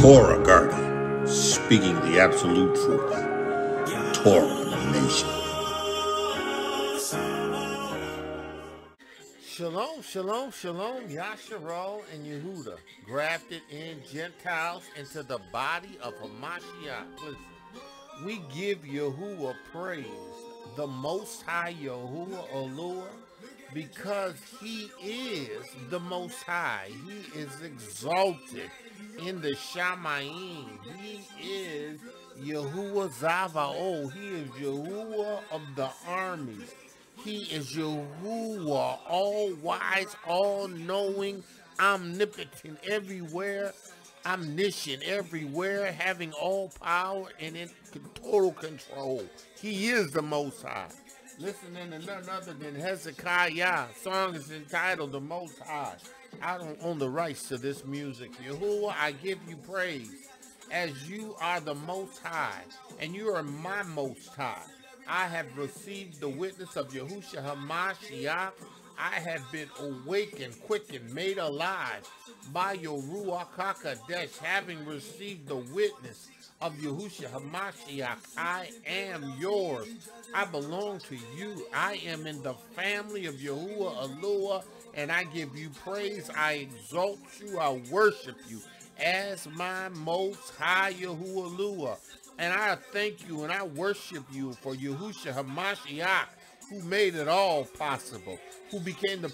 Torah Guardian, speaking the absolute truth. Torah Nation. Shalom, shalom, shalom, Yashar'el and Yehuda, grafted in Gentiles into the body of Hamashiach. Listen, we give Yahuwah praise, the Most High Yahuwah Alua, because he is the Most High. He is exalted in the Shamayim. He is Yahuwah Zavao. He is Yahuwah of the armies. He is Yahuwah, all-wise, all-knowing, omnipotent everywhere, omniscient everywhere, having all power and in total control. He is the Most High. Listening to none other than Hezekiah. Song is entitled The Most High. I don't own the rights to this music. Yahuwah, I give you praise as you are the Most High and you are my Most High. I have received the witness of Yahushua HaMashiach. I have been awakened, quickened, made alive by your Ruach HaKodesh, having received the witness of Yahushua HaMashiach. I am yours. I belong to you. I am in the family of Yahuwah Alua, and I give you praise. I exalt you. I worship you as my most high Yahuwah Alua. And I thank you and I worship you for Yahushua HaMashiach, who made it all possible, who became the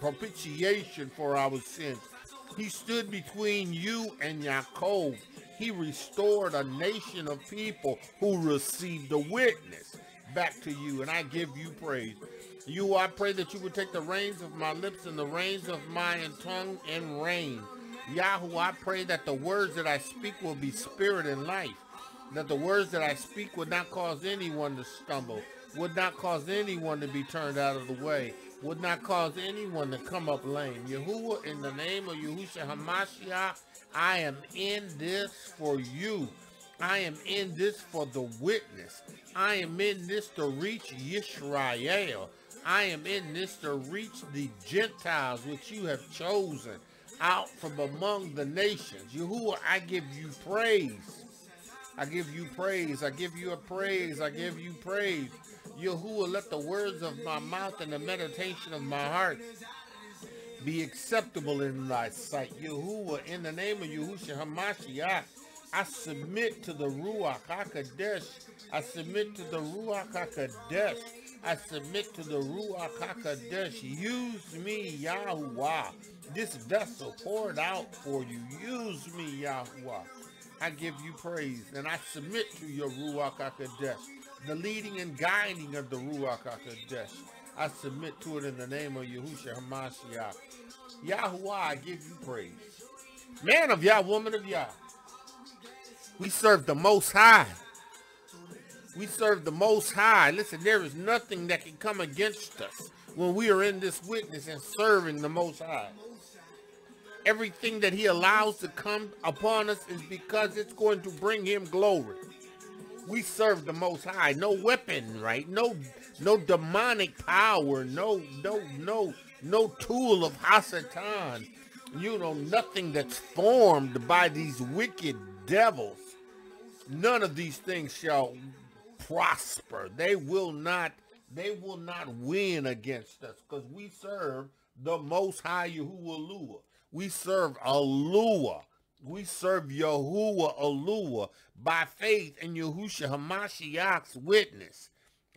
propitiation for our sins. He stood between you and Yaakov. He restored a nation of people who received the witness back to you, and I give you praise. You, I pray that you would take the reins of my lips and the reins of my tongue and reign. Yahweh, I pray that the words that I speak will be spirit and life that the words that I speak would not cause anyone to stumble, would not cause anyone to be turned out of the way, would not cause anyone to come up lame. Yahuwah, in the name of Yahushua HaMashiach, I am in this for you. I am in this for the witness. I am in this to reach Yisrael. I am in this to reach the Gentiles which you have chosen out from among the nations. Yahuwah, I give you praise. I give you praise. I give you a praise. I give you praise. Yahuwah, let the words of my mouth and the meditation of my heart be acceptable in thy sight. Yahuwah, in the name of Yahushua HaMashiach, I submit to the Ruach HaKodesh. I submit to the Ruach HaKodesh. I submit to the Ruach HaKodesh. Use me, Yahuwah. This vessel poured out for you. Use me, Yahuwah. I give you praise, and I submit to your Ruach HaKodesh, the leading and guiding of the Ruach HaKodesh. I submit to it in the name of Yahushua HaMashiach. Yahuwah, I give you praise. Man of Yah, woman of Yah. We serve the Most High. We serve the Most High. Listen, there is nothing that can come against us when we are in this witness and serving the Most High everything that he allows to come upon us is because it's going to bring him glory. We serve the most high. No weapon, right? No no demonic power, no no no no tool of Hasatan. You know, nothing that's formed by these wicked devils. None of these things shall prosper. They will not they will not win against us because we serve the most high Yahuwah we serve Alua. We serve Yahuwah Alua by faith in Yahushua Hamashiach's witness.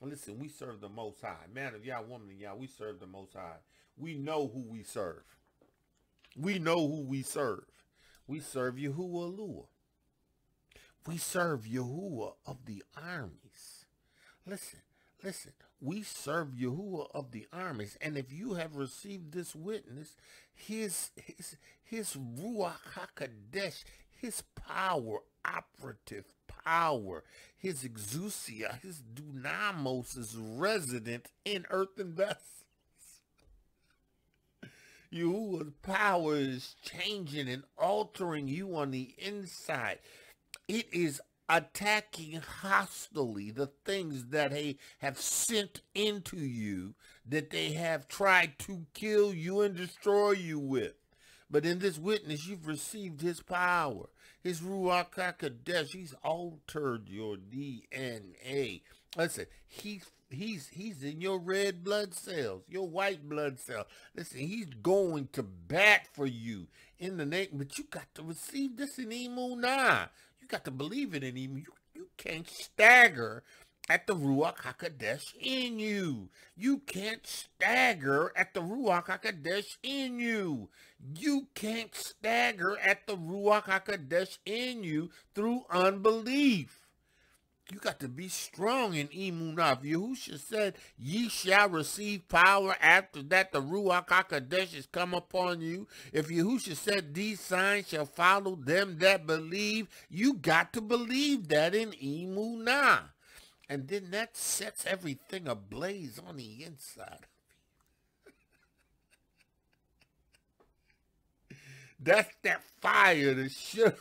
Listen, we serve the Most High. Man of Yah, woman of Yah, we serve the Most High. We know who we serve. We know who we serve. We serve Yahuwah Alua. We serve Yahuwah of the armies. Listen, listen. We serve Yahuwah of the armies. And if you have received this witness, his his his ruach hakodesh, his power, operative power, his exousia, his dunamis is resident in earthen vessels. Yahuwah's power is changing and altering you on the inside. It is attacking hostily the things that they have sent into you that they have tried to kill you and destroy you with. But in this witness, you've received his power. His Ruach HaKodesh, he's altered your DNA. Listen, he's he's he's in your red blood cells, your white blood cell. Listen, he's going to bat for you in the name, but you got to receive this in Emunah. You got to believe it in him. You, you can't stagger at the Ruach HaKodesh in you. You can't stagger at the Ruach HaKodesh in you. You can't stagger at the Ruach HaKodesh in you through unbelief. You got to be strong in Emunah. Yahusha said, ye shall receive power after that the Ruach HaKodesh has come upon you. If Yahusha said, these signs shall follow them that believe, you got to believe that in Emunah. And then that sets everything ablaze on the inside. That's that fire that should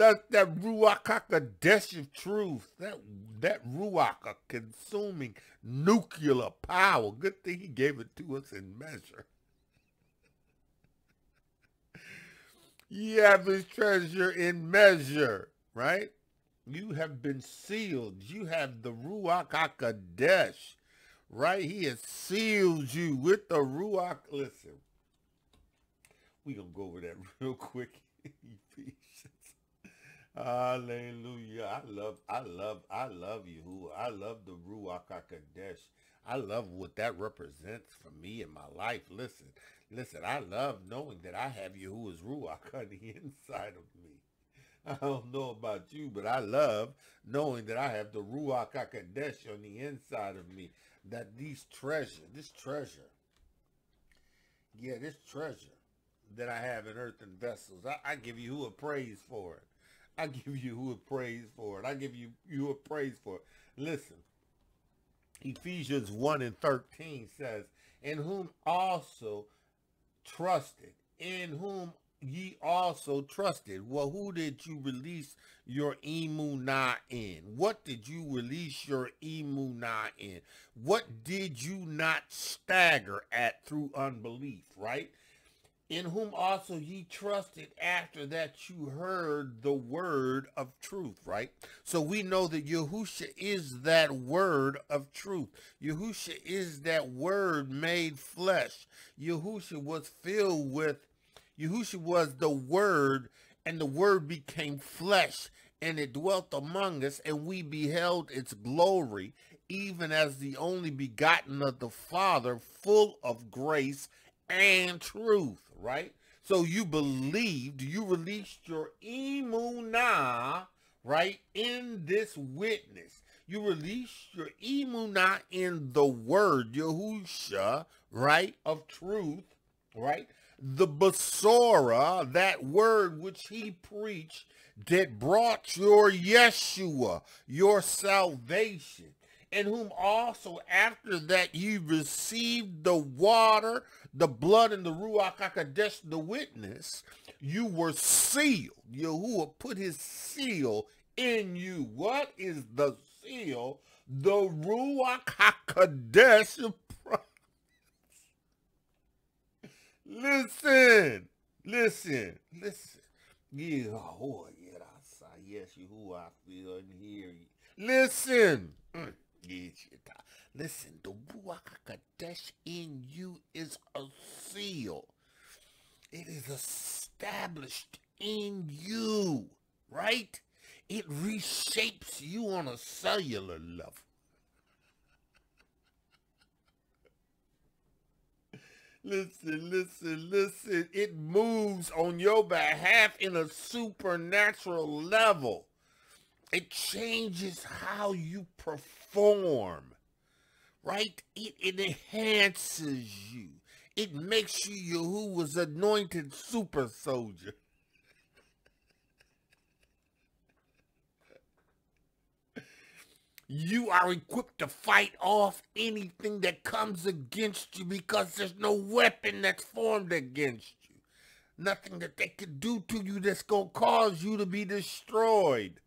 That's that Ruach HaKodesh of truth. That, that Ruach, a consuming nuclear power. Good thing he gave it to us in measure. You have his treasure in measure, right? You have been sealed. You have the Ruach HaKodesh, right? He has sealed you with the Ruach. Listen, we going to go over that real quick. Hallelujah. I love, I love, I love you. I love the Ruach HaKodesh. I love what that represents for me in my life. Listen, listen, I love knowing that I have you who is Ruach on the inside of me. I don't know about you, but I love knowing that I have the Ruach HaKodesh on the inside of me. That these treasure, this treasure, yeah, this treasure that I have in earthen vessels, I, I give you who a praise for it. I give you who a praise for it. I give you you a praise for it. Listen, Ephesians 1 and 13 says, In whom also trusted, in whom ye also trusted. Well, who did you release your emunah in? What did you release your emunah in? What did you not stagger at through unbelief, right? In whom also ye trusted after that you heard the word of truth, right? So we know that Yahusha is that word of truth. Yahusha is that word made flesh. Yahusha was filled with, Yahusha was the word and the word became flesh and it dwelt among us and we beheld its glory even as the only begotten of the Father full of grace and truth right? So you believed, you released your emunah, right, in this witness. You released your emunah in the word, Yahusha, right, of truth, right? The Basora, that word which he preached that brought your Yeshua, your salvation in whom also after that you received the water, the blood, and the Ruach HaKodesh, the witness, you were sealed. Yahuwah put his seal in you. What is the seal? The Ruach HaKodesh Listen, listen, listen. Yeah, oh, yeah, yes, Yahuwah, I feel and hear you. Listen. Mm. Listen, the Ruach HaKodesh in you is a seal. It is established in you, right? It reshapes you on a cellular level. Listen, listen, listen. It moves on your behalf in a supernatural level. It changes how you perform, right? It, enhances you. It makes you who was anointed super soldier. you are equipped to fight off anything that comes against you because there's no weapon that's formed against you. Nothing that they could do to you that's going to cause you to be destroyed.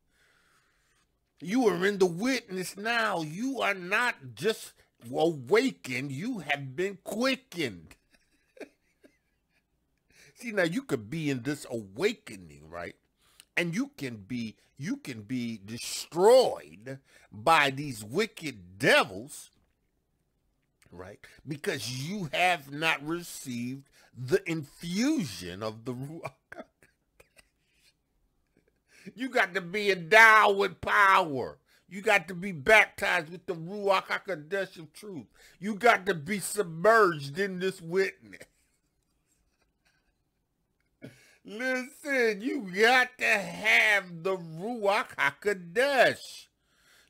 You are in the witness now. You are not just awakened, you have been quickened. See, now you could be in this awakening, right? And you can be you can be destroyed by these wicked devils, right? Because you have not received the infusion of the Ruach. you got to be endowed with power. You got to be baptized with the Ruach HaKodesh of truth. You got to be submerged in this witness. Listen, you got to have the Ruach HaKodesh.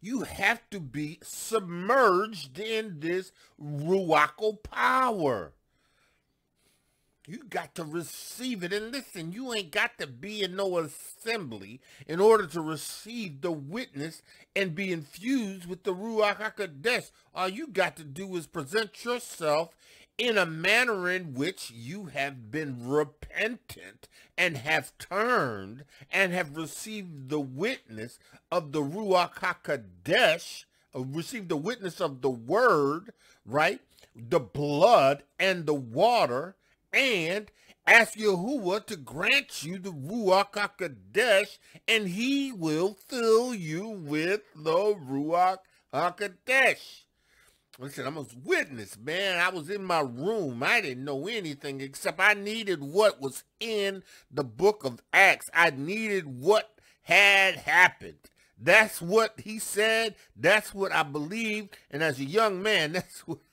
You have to be submerged in this Ruachal power. You got to receive it. And listen, you ain't got to be in no assembly in order to receive the witness and be infused with the Ruach HaKodesh. All you got to do is present yourself in a manner in which you have been repentant and have turned and have received the witness of the Ruach HaKodesh, uh, received the witness of the word, right? The blood and the water and ask Yahuwah to grant you the Ruach HaKodesh, and he will fill you with the Ruach HaKodesh. Listen, I'm a witness, man. I was in my room. I didn't know anything except I needed what was in the book of Acts. I needed what had happened. That's what he said. That's what I believed. And as a young man, that's what I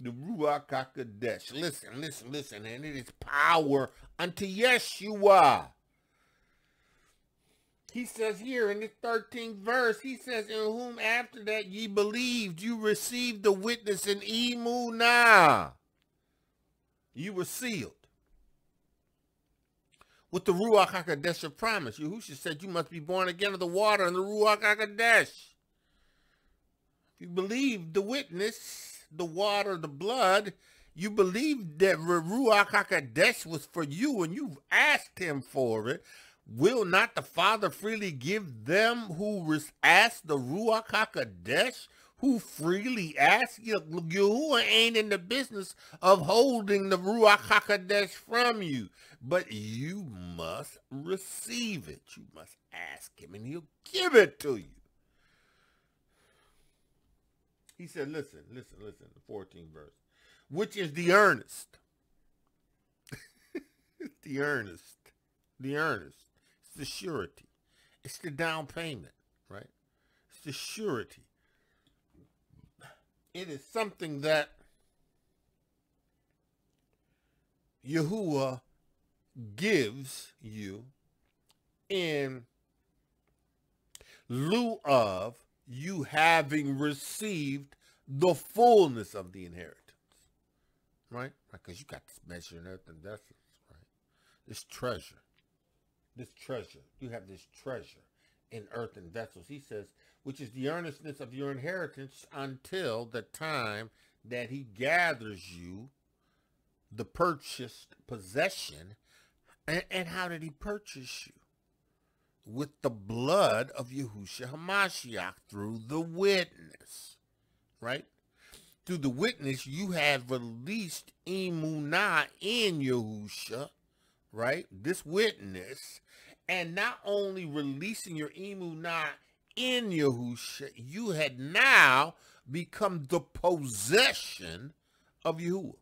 the Ruach HaKodesh. Listen, listen, listen, and it is power unto Yeshua. He says here in the 13th verse, he says, in whom after that ye believed, you received the witness in Emunah. You were sealed. With the Ruach HaKodesh of promise. Yahushua said you must be born again of the water and the Ruach HaKodesh. If you believe the witness, the water, the blood, you believe that Ruach HaKodesh was for you and you've asked him for it, will not the Father freely give them who ask the Ruach HaKodesh, who freely ask? You, Yahuwah ain't in the business of holding the Ruach HaKodesh from you, but you must receive it. You must ask him and he'll give it to you. He said, listen, listen, listen, the 14th verse, which is the earnest. the earnest. The earnest. It's the surety. It's the down payment, right? It's the surety. It is something that Yahuwah gives you in lieu of you having received the fullness of the inheritance. Right? Because you got this measure and vessels, right? This treasure. This treasure. You have this treasure in earthen vessels. He says, which is the earnestness of your inheritance until the time that he gathers you the purchased possession. And, and how did he purchase you? With the blood of Yahushua HaMashiach through the witness, right? Through the witness, you have released Emunah in Yahusha, right? This witness, and not only releasing your Emunah in Yahusha, you had now become the possession of Yahuwah.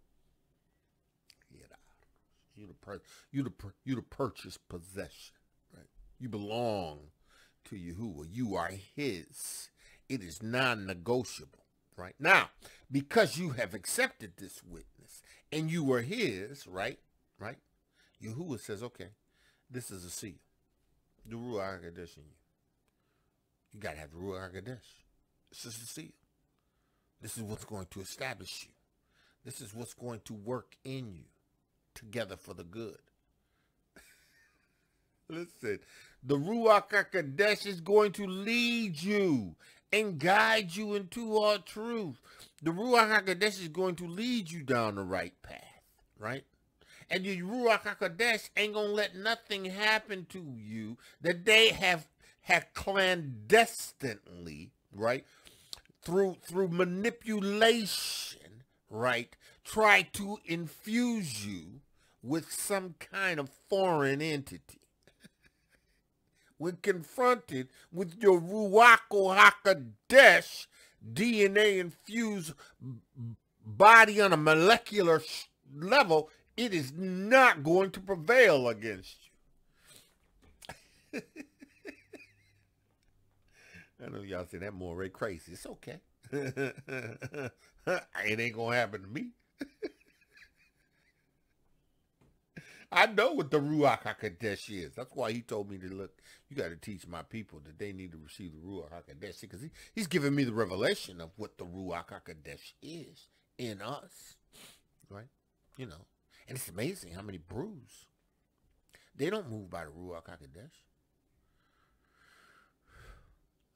You the, you the, you the purchased possession. You belong to Yahuwah. You are his. It is non-negotiable, right? Now, because you have accepted this witness and you are his, right? Right? Yahuwah says, okay, this is a seal. The Ruach HaKodesh in you. You got to have the Ruach HaKodesh. This is the seal. This is what's going to establish you. This is what's going to work in you together for the good. Listen, the Ruach HaKodesh is going to lead you and guide you into all truth. The Ruach HaKodesh is going to lead you down the right path, right? And the Ruach HaKodesh ain't going to let nothing happen to you that they have, have clandestinely, right, through through manipulation, right, try to infuse you with some kind of foreign entity. When confronted with your Ruach HaKodesh DNA infused body on a molecular level, it is not going to prevail against you. I know y'all say that more crazy. It's okay. it ain't gonna happen to me. I know what the Ruach HaKodesh is. That's why he told me to look, you got to teach my people that they need to receive the Ruach HaKodesh because he, he's giving me the revelation of what the Ruach HaKodesh is in us, right? You know, and it's amazing how many brews. They don't move by the Ruach HaKodesh.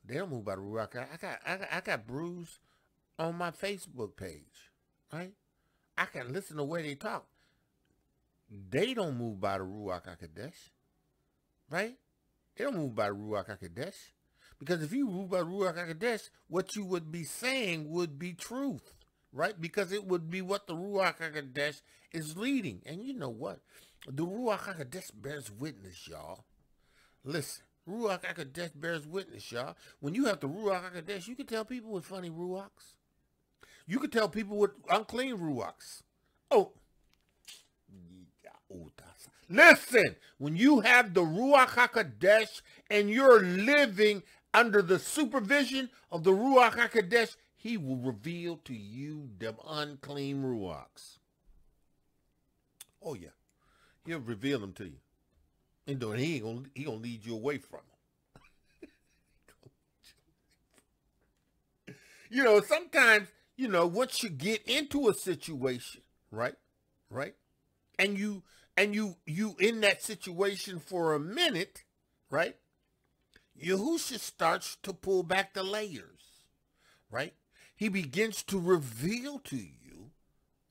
They don't move by the Ruach. I got, I got, I got brews on my Facebook page, right? I can listen to where they talk. They don't move by the Ruach HaKodesh, right? They don't move by the Ruach HaKodesh. Because if you move by the Ruach HaKodesh, what you would be saying would be truth, right? Because it would be what the Ruach HaKodesh is leading. And you know what? The Ruach HaKodesh bears witness, y'all. Listen, Ruach HaKodesh bears witness, y'all. When you have the Ruach HaKodesh, you can tell people with funny Ruachs. You can tell people with unclean Ruachs. Oh, Listen, when you have the Ruach HaKodesh and you're living under the supervision of the Ruach HaKodesh, he will reveal to you the unclean Ruachs. Oh, yeah. He'll reveal them to you. And then he ain't gonna, he gonna lead you away from them. you know, sometimes, you know, once you get into a situation, right? Right? And you and you you in that situation for a minute, right? Yahusha starts to pull back the layers, right? He begins to reveal to you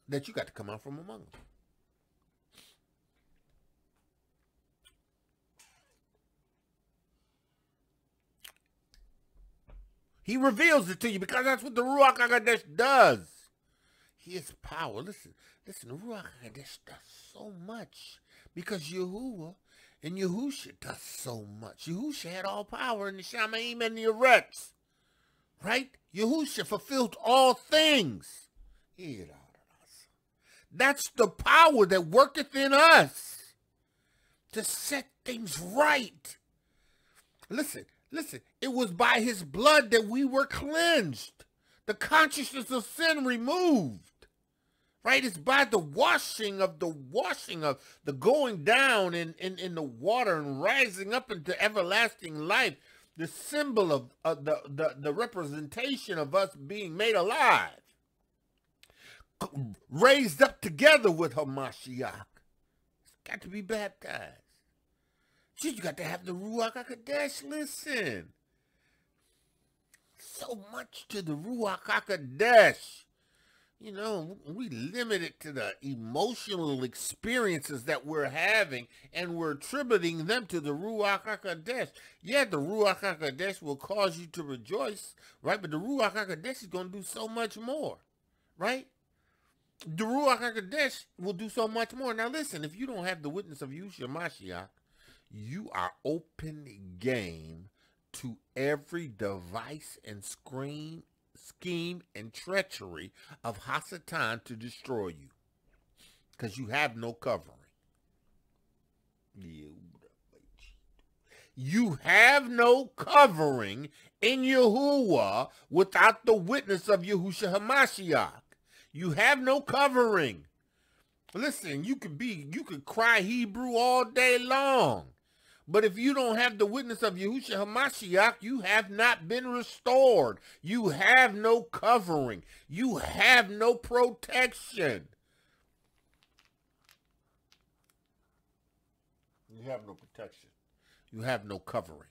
that you got to come out from among them. He reveals it to you because that's what the Ruach HaKodesh does. His power. Listen, listen, Ruach HaKodesh does so much because Yahuwah and Yahusha does so much. Yahusha had all power in the Shamaim and the Eretz. Right? Yahusha fulfilled all things. That's the power that worketh in us to set things right. Listen, listen. It was by his blood that we were cleansed. The consciousness of sin removed right? It's by the washing of the washing of the going down in, in, in the water and rising up into everlasting life, the symbol of uh, the, the, the representation of us being made alive, raised up together with Hamashiach. It's got to be baptized. you got to have the Ruach HaKodesh. Listen. So much to the Ruach HaKodesh you know, we limit it to the emotional experiences that we're having and we're attributing them to the Ruach HaKodesh. Yeah, the Ruach HaKodesh will cause you to rejoice, right? But the Ruach HaKodesh is going to do so much more, right? The Ruach HaKodesh will do so much more. Now listen, if you don't have the witness of Yeshua Mashiach, you are open game to every device and screen scheme, and treachery of Hasatan to destroy you. Because you have no covering. You have no covering in Yahuwah without the witness of Yahusha Hamashiach. You have no covering. Listen, you could be, you could cry Hebrew all day long. But if you don't have the witness of Yahushua Hamashiach, you have not been restored. You have no covering. You have no protection. You have no protection. You have no covering.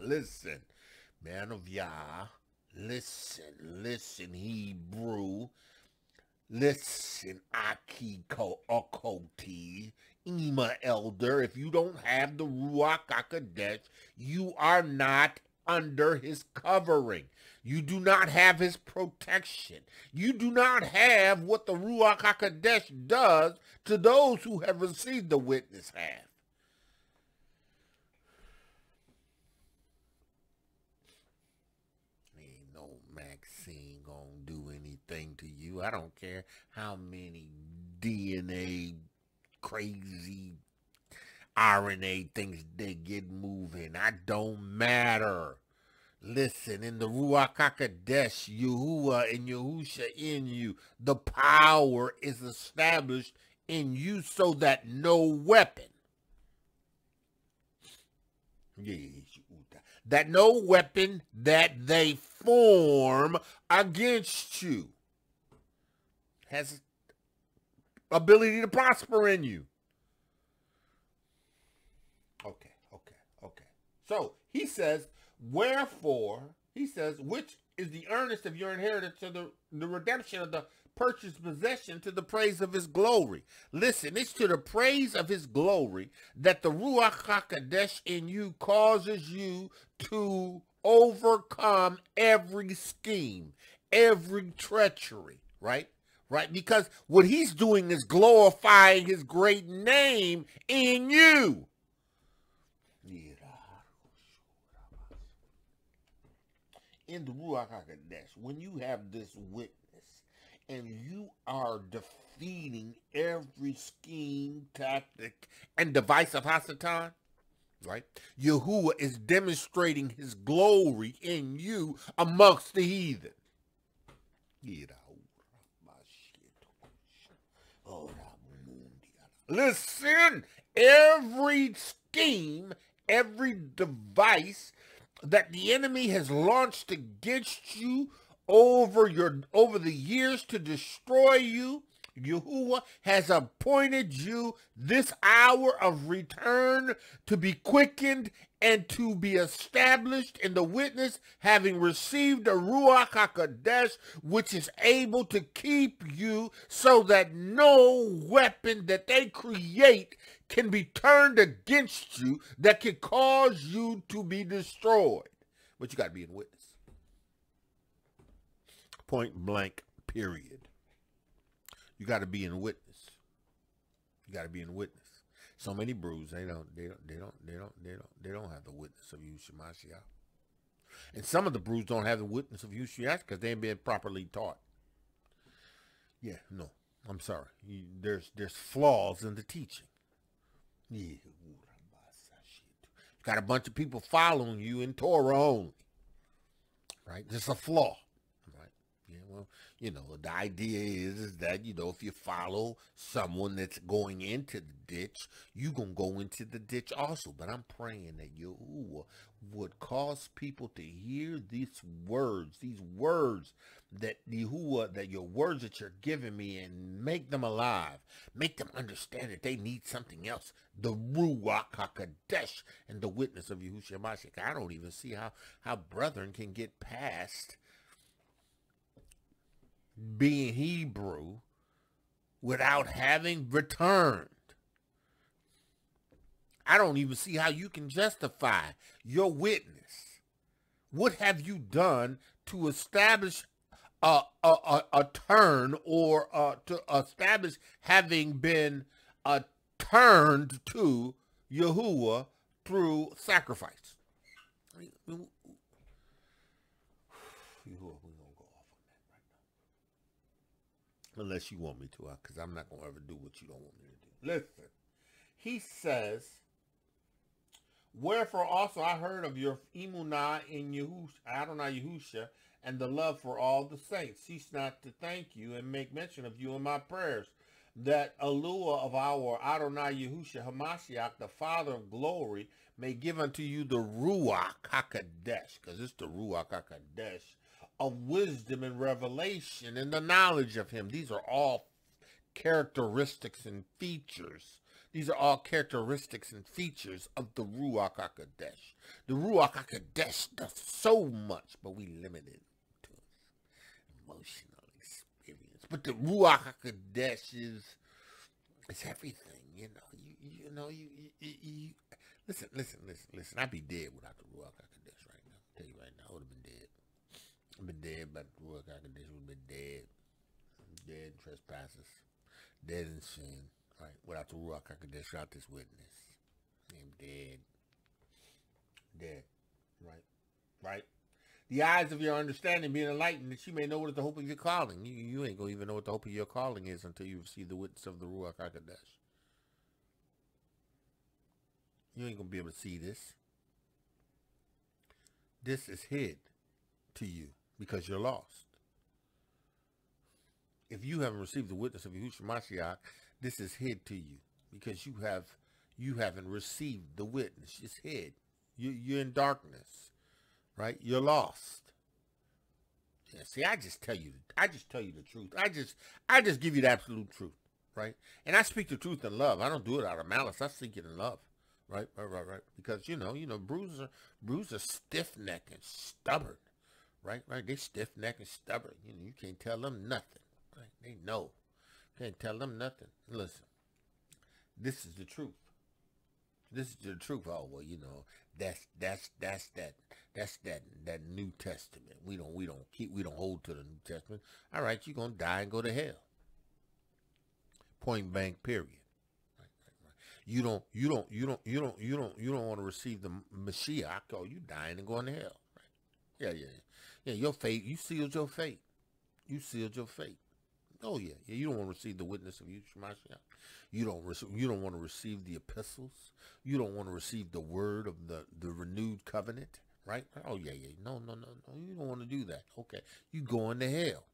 Listen, man of Yah, listen, listen, Hebrew. Listen, Akiko Okoti, Ema elder, if you don't have the Ruach HaKodesh, you are not under his covering. You do not have his protection. You do not have what the Ruach HaKodesh does to those who have received the witness have. Ain't no vaccine gonna do anything to you. I don't care how many DNA crazy RNA things they get moving. I don't matter. Listen, in the Ruach HaKodesh, Yahuwah and Yahusha in you, the power is established in you so that no weapon, that no weapon that they form against you has ability to prosper in you. Okay, okay, okay. So he says, wherefore, he says, which is the earnest of your inheritance to the, the redemption of the purchased possession to the praise of his glory. Listen, it's to the praise of his glory that the Ruach HaKodesh in you causes you to overcome every scheme, every treachery, right? Right? Because what he's doing is glorifying his great name in you. In the Ruach HaKodesh, when you have this witness and you are defeating every scheme, tactic, and device of Hasatan, right? Yahuwah is demonstrating his glory in you amongst the heathen. Listen, every scheme, every device that the enemy has launched against you over your over the years to destroy you, Yahuwah has appointed you this hour of return to be quickened and to be established in the witness, having received the Ruach HaKodesh, which is able to keep you so that no weapon that they create can be turned against you that can cause you to be destroyed. But you got to be in witness. Point blank, period. You got to be in witness. You got to be in witness. So many brews, they don't, they don't, they don't, they don't, they don't, they don't have the witness of Yeshua Mashiach. And some of the brews don't have the witness of Yeshua because they ain't been properly taught. Yeah, no, I'm sorry. You, there's there's flaws in the teaching. Yeah, You got a bunch of people following you in Torah only. Right? There's a flaw. Well, you know, the idea is, is that, you know, if you follow someone that's going into the ditch, you going to go into the ditch also. But I'm praying that Yahuwah would cause people to hear these words, these words that Yahuwah, that your words that you're giving me and make them alive. Make them understand that they need something else. The Ruach HaKodesh and the witness of Yahushua Mashiach. I don't even see how, how brethren can get past being Hebrew without having returned. I don't even see how you can justify your witness. What have you done to establish a, a, a, a turn or uh, to establish having been uh, turned to Yahuwah through sacrifice? Unless you want me to, uh, because I'm not going to ever do what you don't want me to do. Listen, he says, Wherefore also I heard of your emunah in Yahushua, Adonai Yahusha, and the love for all the saints. Cease not to thank you and make mention of you in my prayers, that Alua of our Adonai Yahusha Hamashiach, the Father of glory, may give unto you the Ruach HaKodesh, because it's the Ruach HaKodesh, of wisdom and revelation and the knowledge of him. These are all characteristics and features. These are all characteristics and features of the Ruach HaKodesh. The Ruach HaKodesh does so much, but we limit it to emotional experience. But the Ruach HaKodesh is, is everything. You know, you you know you, you, you listen, listen, listen, listen. I'd be dead without the Ruach Hakodesh right now. I'll tell you right now, I would have been. I've been dead, but the Ruach Hakodesh would have been dead. Dead in trespasses, dead in sin. Right, without the Ruach Hakodesh, without this witness, I'm dead. Dead. Right. Right. The eyes of your understanding being enlightened, that you may know what is the hope of your calling. You, you ain't gonna even know what the hope of your calling is until you receive the witness of the Ruach Hakodesh. You ain't gonna be able to see this. This is hid to you because you're lost. If you haven't received the witness of Yahushua Mashiach, this is hid to you because you have you haven't received the witness. It's hid. You, you're in darkness, right? You're lost. Yeah, see, I just tell you, I just tell you the truth. I just, I just give you the absolute truth, right? And I speak the truth in love. I don't do it out of malice. I speak it in love, right? Right, right, right. Because you know, you know, bruisers are, bruisers are stiff necked and stubborn, right? Right. They stiff necked and stubborn. You know, you can't tell them nothing, right? They know. Can't tell them nothing. Listen, this is the truth. This is the truth. Oh well, you know that's that's that's that that's that that New Testament. We don't we don't keep we don't hold to the New Testament. All right, you're gonna die and go to hell. Point blank. Period. You don't you don't you don't you don't you don't you don't want to receive the Mashiach. Oh, you dying and going to hell. Right? Yeah, yeah, yeah. Your fate. You sealed your fate. You sealed your fate. Oh yeah, yeah. You don't want to receive the witness of Yeshua You don't. You don't want to receive the epistles. You don't want to receive the word of the the renewed covenant, right? Oh yeah, yeah. No, no, no, no. You don't want to do that. Okay, you going to hell.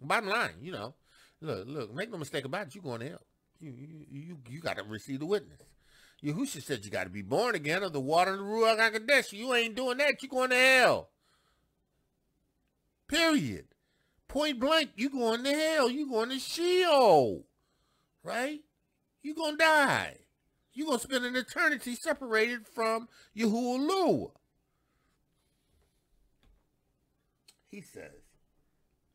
Bottom line, you know, look, look. Make no mistake about it. You going to hell. You you you, you got to receive the witness. Yahushua said you got to be born again of the water and the Ruach HaKodesh. You ain't doing that. You going to hell. Period. Point blank, you going to hell. You going to Sheol. Right? You going to die. you going to spend an eternity separated from Yahuwah. He says,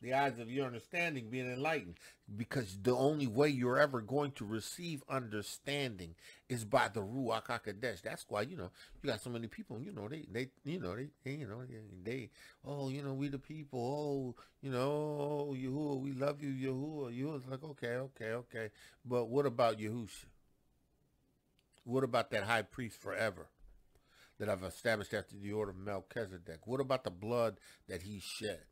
the eyes of your understanding being enlightened. Because the only way you're ever going to receive understanding is by the ruach hakodesh. That's why you know you got so many people you know they they you know they, they you know they, they oh you know we the people. Oh you know oh Yahuwah we love you Yahuwah. Yahuwah's like okay okay okay. But what about Yahusha? What about that high priest forever that I've established after the order of Melchizedek? What about the blood that he shed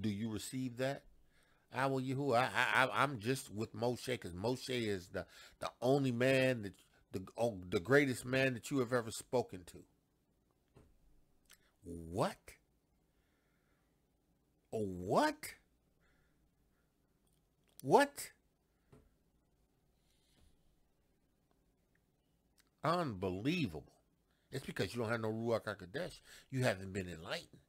do you receive that? I will you I, I I'm just with Moshe because Moshe is the the only man that the oh, the greatest man that you have ever spoken to. What? What? What? Unbelievable. It's because you don't have no Ruach HaKodesh. You haven't been enlightened.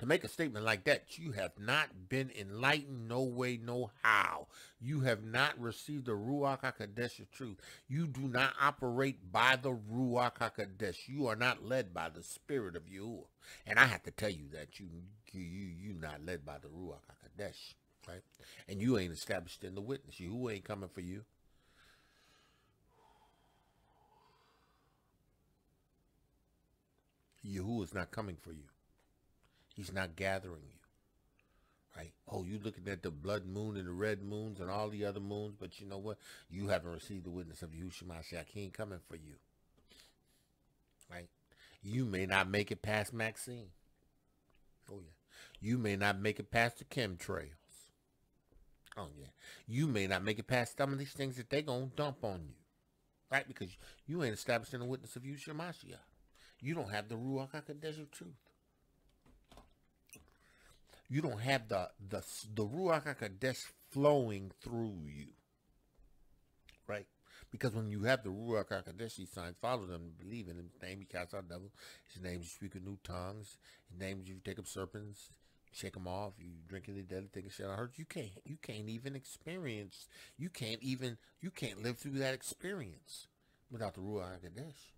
To make a statement like that, you have not been enlightened no way, no how. You have not received the Ruach HaKodesh truth. You do not operate by the Ruach HaKodesh. You are not led by the Spirit of Yahuwah. And I have to tell you that you you you not led by the Ruach HaKodesh, right? And you ain't established in the witness. You ain't coming for you. Yahuwah is not coming for you. He's not gathering you. Right? Oh, you looking at the blood moon and the red moons and all the other moons, but you know what? You haven't received the witness of Yahushua Mashiach. He ain't coming for you. Right? You may not make it past Maxine. Oh, yeah. You may not make it past the chemtrails. Oh, yeah. You may not make it past some of these things that they going to dump on you. Right? Because you ain't established in the witness of Yahushua Mashiach. You don't have the Ruach HaKodesh of truth you don't have the the the ruach hakodesh flowing through you, right? Because when you have the ruach hakodesh, these signs follow them, believe in him. His name, you cast out devils. His name, you speak in new tongues. His name, you take up serpents, shake them off. You drink any deadly thing, shall hurt. You can't. You can't even experience. You can't even. You can't live through that experience without the ruach hakodesh.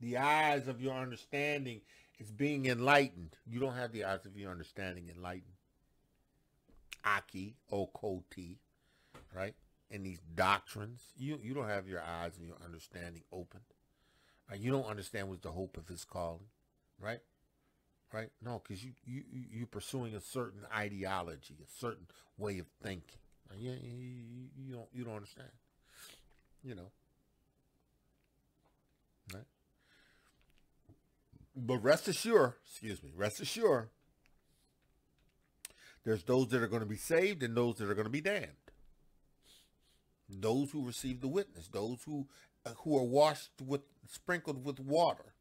The eyes of your understanding is being enlightened. You don't have the eyes of your understanding enlightened. Aki, Okoti, right? And these doctrines, you you don't have your eyes and your understanding open. Right? You don't understand what's the hope of his calling, right? Right? No, because you you you're pursuing a certain ideology, a certain way of thinking. Uh, you, you, you don't you don't understand. You know. But rest assured, excuse me, rest assured, there's those that are going to be saved and those that are going to be damned. Those who receive the witness, those who uh, who are washed with sprinkled with water,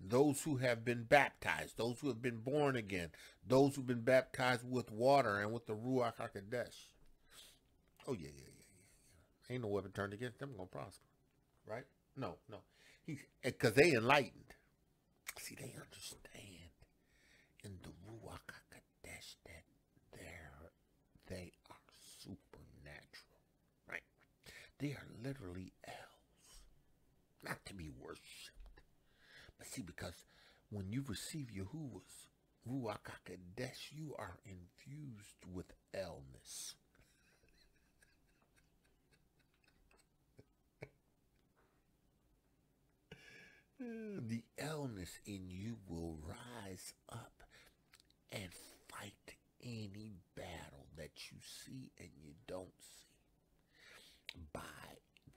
those who have been baptized, those who have been born again, those who've been baptized with water and with the ruach hakodesh. Oh yeah, yeah, yeah, yeah. Ain't no weapon turned against them gonna prosper, right? No, no. Because they enlightened. See, they understand in the ruach hakodesh that they're they are supernatural, right? They are literally elves, not to be worshipped. But see, because when you receive Yahuwah's ruach hakodesh, you are infused with elness. The illness in you will rise up and fight any battle that you see and you don't see by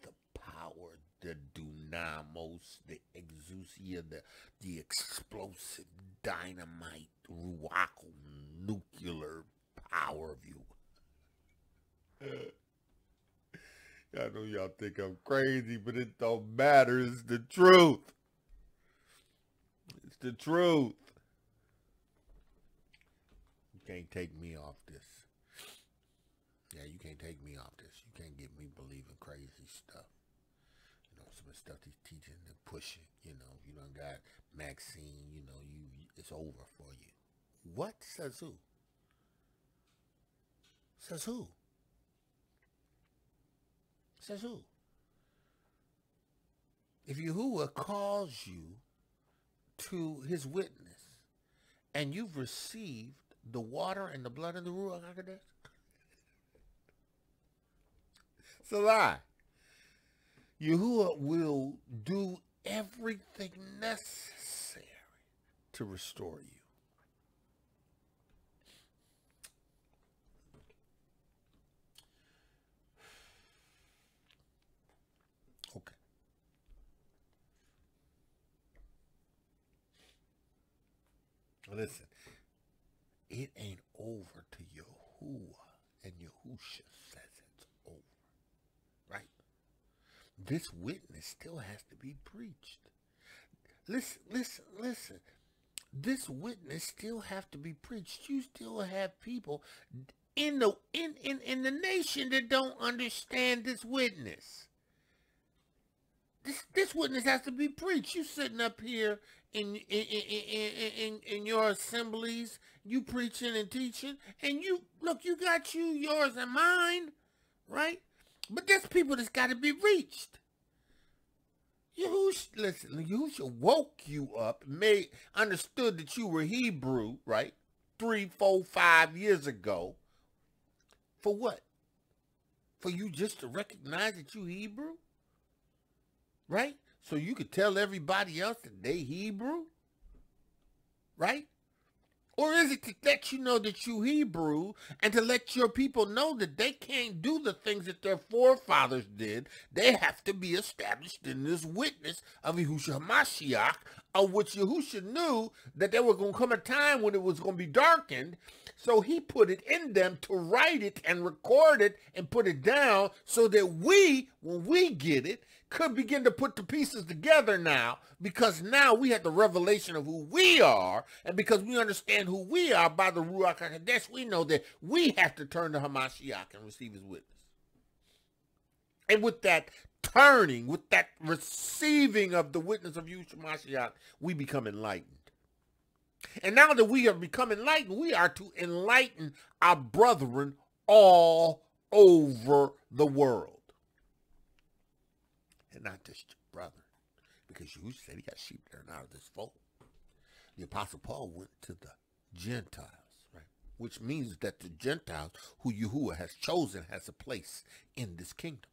the power, the dunamis, the exousia, the, the explosive dynamite, ruach, nuclear power of you. I know y'all think I'm crazy, but it don't matter. It's the truth. It's the truth. You can't take me off this. Yeah, you can't take me off this. You can't get me believing crazy stuff. You know, some of the stuff he's teaching and pushing. You know, you don't got Maxine. You know, you it's over for you. What says who? Says who? Says who? If Yahuwah calls you to his witness and you've received the water and the blood and the Ruach HaKodesh, it's a lie. Yahuwah will do everything necessary to restore you. Okay. Listen, it ain't over to Yahuwah and Yahusha says it's over. Right? This witness still has to be preached. Listen, listen, listen. This witness still have to be preached. You still have people in the in, in, in the nation that don't understand this witness. This this witness has to be preached. You sitting up here in in, in in in your assemblies, you preaching and teaching, and you look, you got you, yours and mine, right? But there's people that's got to be reached. Yahushua, listen, Yahushua woke you up, made understood that you were Hebrew, right? Three, four, five years ago. For what? For you just to recognize that you Hebrew? Right? So you could tell everybody else that they Hebrew? Right? Or is it to let you know that you Hebrew and to let your people know that they can't do the things that their forefathers did? They have to be established in this witness of Yahushua HaMashiach, of which Yahushua knew that there was going to come a time when it was going to be darkened. So he put it in them to write it and record it and put it down so that we, when we get it, could begin to put the pieces together now because now we have the revelation of who we are and because we understand who we are by the Ruach HaKodesh, we know that we have to turn to Hamashiach and receive his witness. And with that turning, with that receiving of the witness of Yeshua Mashiach, we become enlightened. And now that we have become enlightened, we are to enlighten our brethren all over the world not just your brother. Because you said he got sheep that are not of this fold. The Apostle Paul went to the Gentiles, right? which means that the Gentiles who Yahuwah has chosen has a place in this kingdom.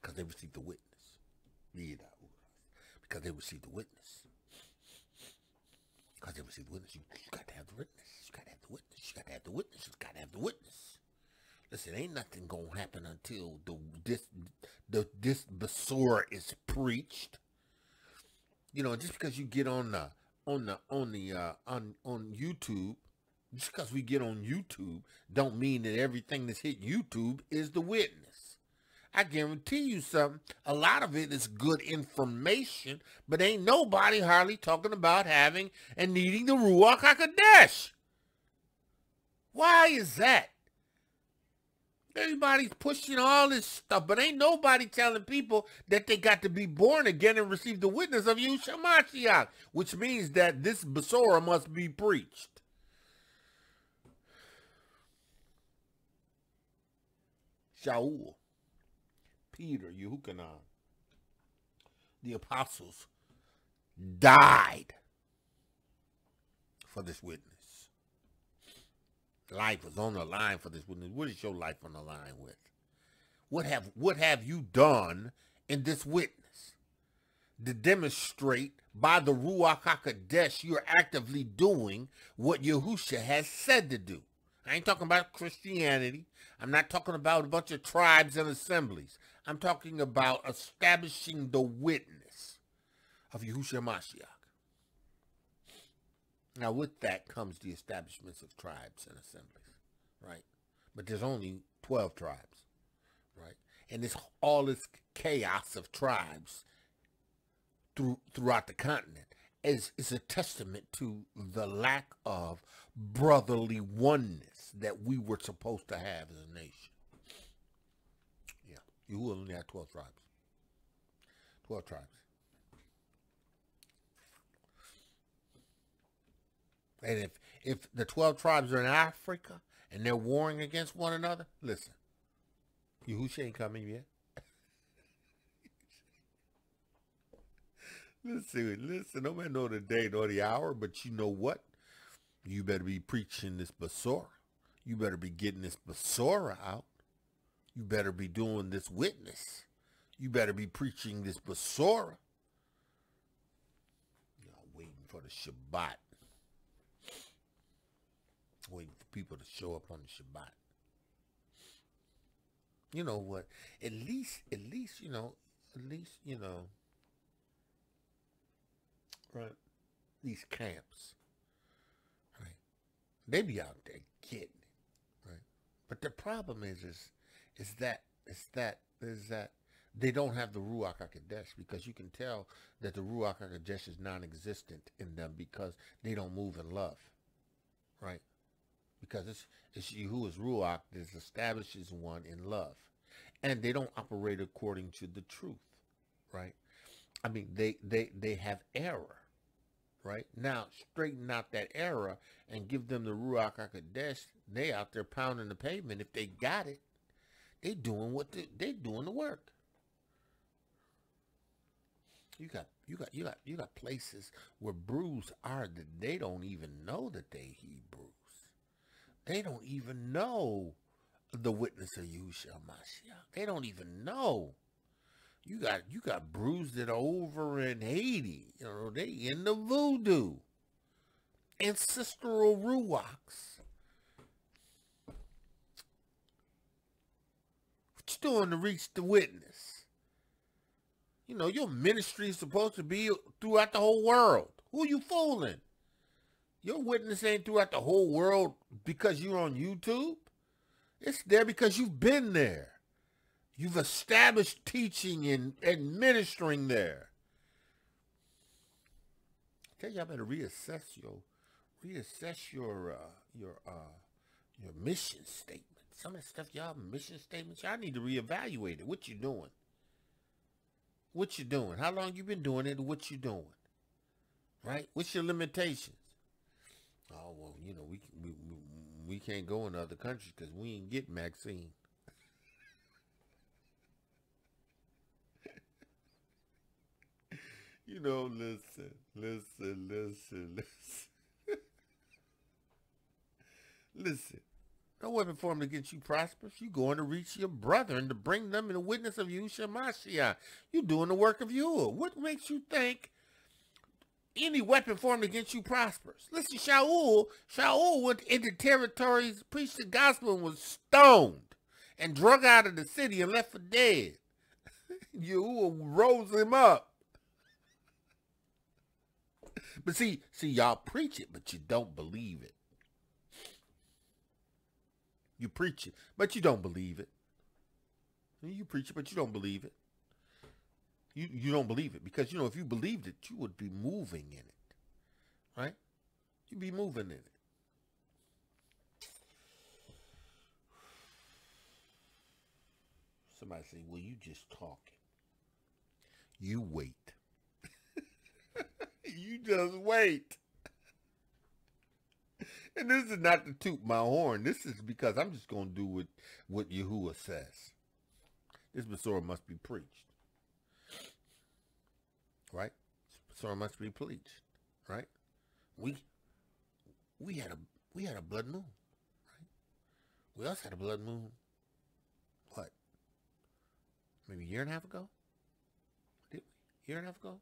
Because they received the witness. Because they received the witness. Because they received the witness. You, you got to have the witness. You got to have the witness. You got to have the witness. You got to have the witness. Listen, ain't nothing gonna happen until the this the this Besorah is preached. You know, just because you get on the on the on the uh, on on YouTube, just because we get on YouTube, don't mean that everything that's hit YouTube is the witness. I guarantee you something. A lot of it is good information, but ain't nobody hardly talking about having and needing the Ruach HaKodesh. Why is that? Everybody's pushing all this stuff, but ain't nobody telling people that they got to be born again and receive the witness of Yeshua Mashiach, which means that this Besorah must be preached. Shaul, Peter, Yehukanan, the apostles died for this witness. Life is on the line for this witness. What is your life on the line with? What have what have you done in this witness? To demonstrate by the Ruach HaKodesh you're actively doing what Yahusha has said to do. I ain't talking about Christianity. I'm not talking about a bunch of tribes and assemblies. I'm talking about establishing the witness of Yahushua Mashiach. Now, with that comes the establishments of tribes and assemblies, right? But there's only 12 tribes, right? And this all this chaos of tribes through, throughout the continent is, is a testament to the lack of brotherly oneness that we were supposed to have as a nation. Yeah, you only have 12 tribes. 12 tribes. And if if the 12 tribes are in Africa and they're warring against one another, listen, Yahushua ain't coming yet. listen, listen, no man know the day nor the hour, but you know what? You better be preaching this Besorah. You better be getting this Besorah out. You better be doing this witness. You better be preaching this Besorah. Y'all waiting for the Shabbat waiting for people to show up on the Shabbat. You know what? At least, at least, you know, at least, you know, right? These camps, right? They be out there getting it, right? But the problem is, is, is that, is that, is that they don't have the Ruach HaKodesh because you can tell that the Ruach HaKodesh is non-existent in them because they don't move in love, right? Because it's, it's who is Ruach that establishes one in love. And they don't operate according to the truth, right? I mean, they, they, they have error, right? Now, straighten out that error and give them the Ruach HaKodesh. They out there pounding the pavement. If they got it, they doing what they, they doing the work. You got you got you got you got places where brews are that they don't even know that they Hebrew. They don't even know the witness of Yeshua Mashiach. They don't even know. You got you got bruised it over in Haiti. You know, they in the voodoo. Ancestral ruachs. What you doing to reach the witness? You know, your ministry is supposed to be throughout the whole world. Who you fooling? Your witness ain't throughout the whole world because you're on YouTube. It's there because you've been there. You've established teaching and, and ministering there. I tell y'all better reassess your reassess your uh, your uh, your mission statement. Some of the stuff y'all mission statements, y'all need to reevaluate it. What you doing? What you doing? How long you been doing it? What you doing? Right? What's your limitations? Oh well, you know we we we, can't go in other countries because we ain't get vaccine. you know, listen, listen, listen, listen. Listen, no weapon formed against you prosperous. You going to reach your brother and to bring them in the witness of you, Mashiach. You doing the work of you. What makes you think any weapon formed against you prospers? Listen, Shaul, Shaul went into territories, preached the gospel, and was stoned and drug out of the city and left for dead. Yahuwah rose him up. But see, see, y'all preach it, but you don't believe it. You preach it, but you don't believe it. You preach it, but you don't believe it. You you don't believe it because you know if you believed it, you would be moving in it, right? You'd be moving in it. Somebody say, "Well, you just talking." You wait. you just wait. And this is not to toot my horn. This is because I'm just going to do what, what Yahuwah says. This Besorah must be preached. Right? Besorah must be preached. Right? We we had a we had a blood moon. Right? We also had a blood moon. What? Maybe a year and a half ago? Did we? Year and a half ago?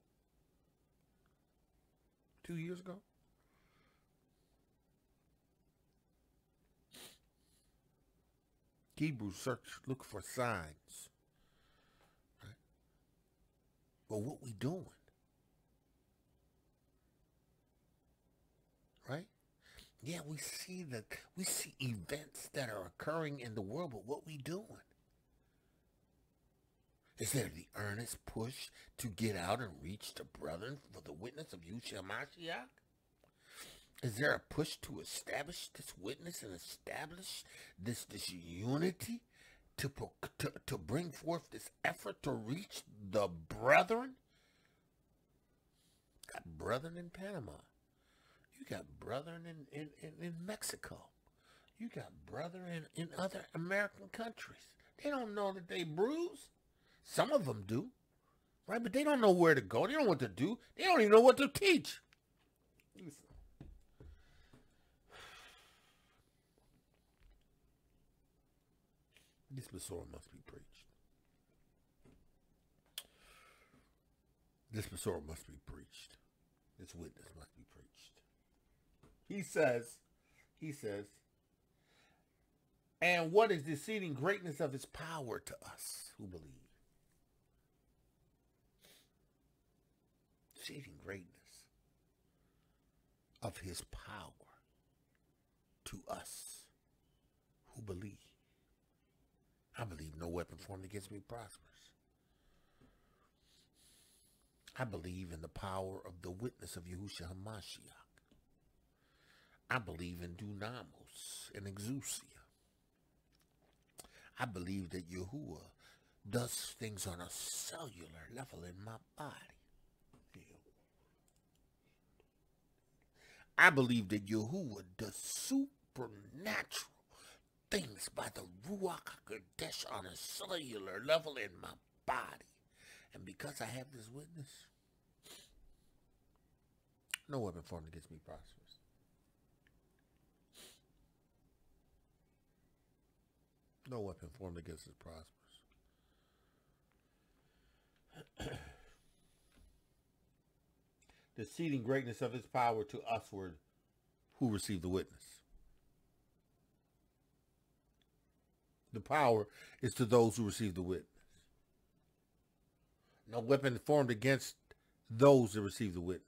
Two years ago? Hebrews search, look for signs. Right? But what we doing? Right? Yeah, we see that we see events that are occurring in the world, but what we doing? Is there the earnest push to get out and reach the brethren for the witness of Yeshua Mashiach? Is there a push to establish this witness and establish this this unity to, to, to bring forth this effort to reach the brethren? Got brethren in Panama. You got brethren in, in, in, in Mexico. You got brethren in, other American countries. They don't know that they bruise. Some of them do. Right? But they don't know where to go. They don't know what to do. They don't even know what to teach. Listen. This Besorah must be preached. This Besorah must be preached. This witness must be. He says, he says, and what is the exceeding greatness of his power to us who believe? Exceeding greatness of his power to us who believe. I believe no weapon formed against me prospers. I believe in the power of the witness of Yahushua HaMashiach. I believe in Dunamis and Exousia. I believe that Yahuwah does things on a cellular level in my body. I believe that Yahuwah does supernatural things by the Ruach HaKodesh on a cellular level in my body. And because I have this witness, no weapon formed against me prospers. No weapon formed against us prospers. the exceeding greatness of his power to usward who receive the witness. The power is to those who receive the witness. No weapon formed against those that receive the witness.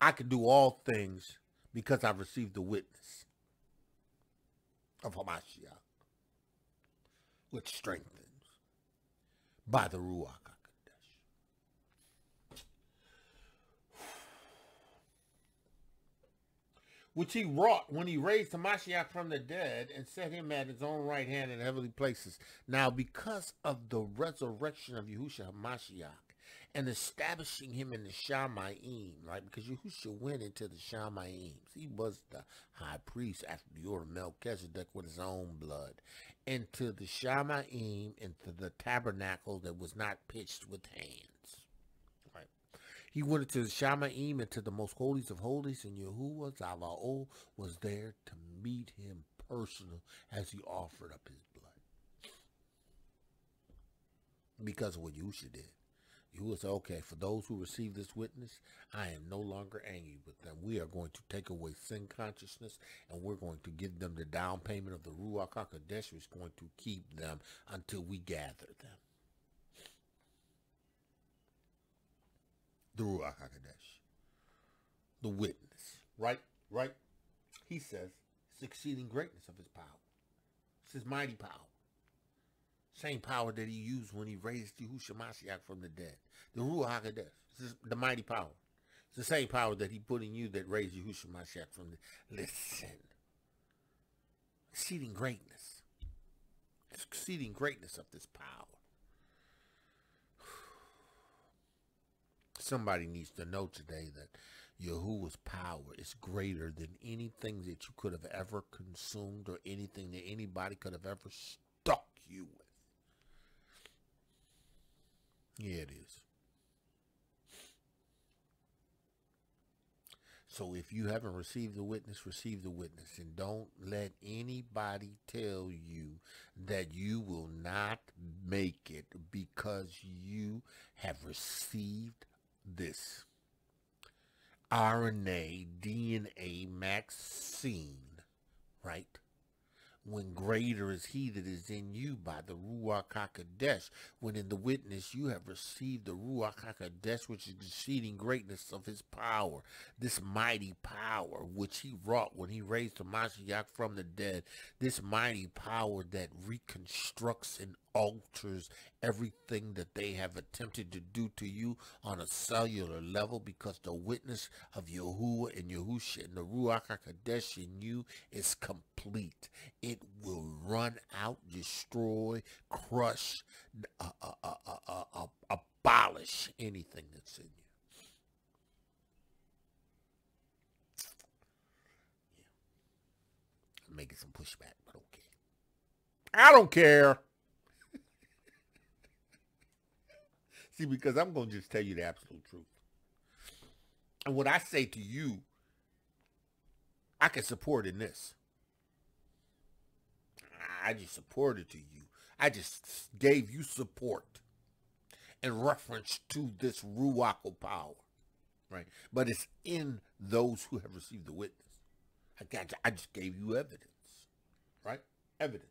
I can do all things because I've received the witness of Hamashiach, which strengthens by the Ruach. which he wrought when he raised Hamashiach from the dead and set him at his own right hand in heavenly places. Now, because of the resurrection of Yahushua Hamashiach and establishing him in the Shamayim, right? Because Yahushua went into the Shamayim. He was the high priest after the order of Melchizedek with his own blood. Into the Shamayim, into the tabernacle that was not pitched with hands. Right? He went into the Shamayim, into the most holies of holies, and Yahuwah Zava'o was there to meet him personal as he offered up his blood. Because of what Yusha did. Yahuwah say, okay, for those who receive this witness, I am no longer angry with them. We are going to take away sin consciousness, and we're going to give them the down payment of the Ruach HaKodesh, which is going to keep them until we gather them. the Ruach HaKodesh, the witness, right? Right? He says exceeding greatness of his power. It's his mighty power. Same power that he used when he raised Yahushua Mashiach from the dead. The Ruach HaKodesh. The mighty power. It's the same power that he put in you that raised Yahushua Mashiach from the Listen. Exceeding greatness. Exceeding greatness of this power. Somebody needs to know today that Yahuwah's power is greater than anything that you could have ever consumed or anything that anybody could have ever stuck you with. Yeah, it is. So if you haven't received the witness, receive the witness. And don't let anybody tell you that you will not make it because you have received this RNA DNA vaccine, right? When greater is he that is in you by the Ruach HaKodesh, when in the witness you have received the Ruach HaKodesh, which is exceeding greatness of his power, this mighty power which he wrought when he raised the Mashiach from the dead, this mighty power that reconstructs and alters everything that they have attempted to do to you on a cellular level because the witness of Yahuwah and Yahusha and the Ruach HaKodesh in you is complete. It will run out, destroy, crush, uh, uh, uh, abolish anything that's in you. Yeah. Making some pushback, but okay. I don't care. See, because I'm going to just tell you the absolute truth. And what I say to you, I can support in this. I just supported to you. I just gave you support in reference to this Ruach power, right? But it's in those who have received the witness. I, got, you. I just gave you evidence, right? Evidence.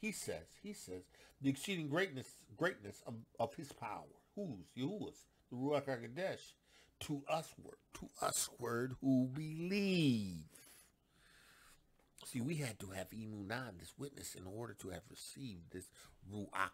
He says, he says, the exceeding greatness, greatness of, of his power whose, Yahuwah's, the Ruach HaKodesh, to usward, to usward who believe. See, we had to have Imunah, this witness, in order to have received this Ruach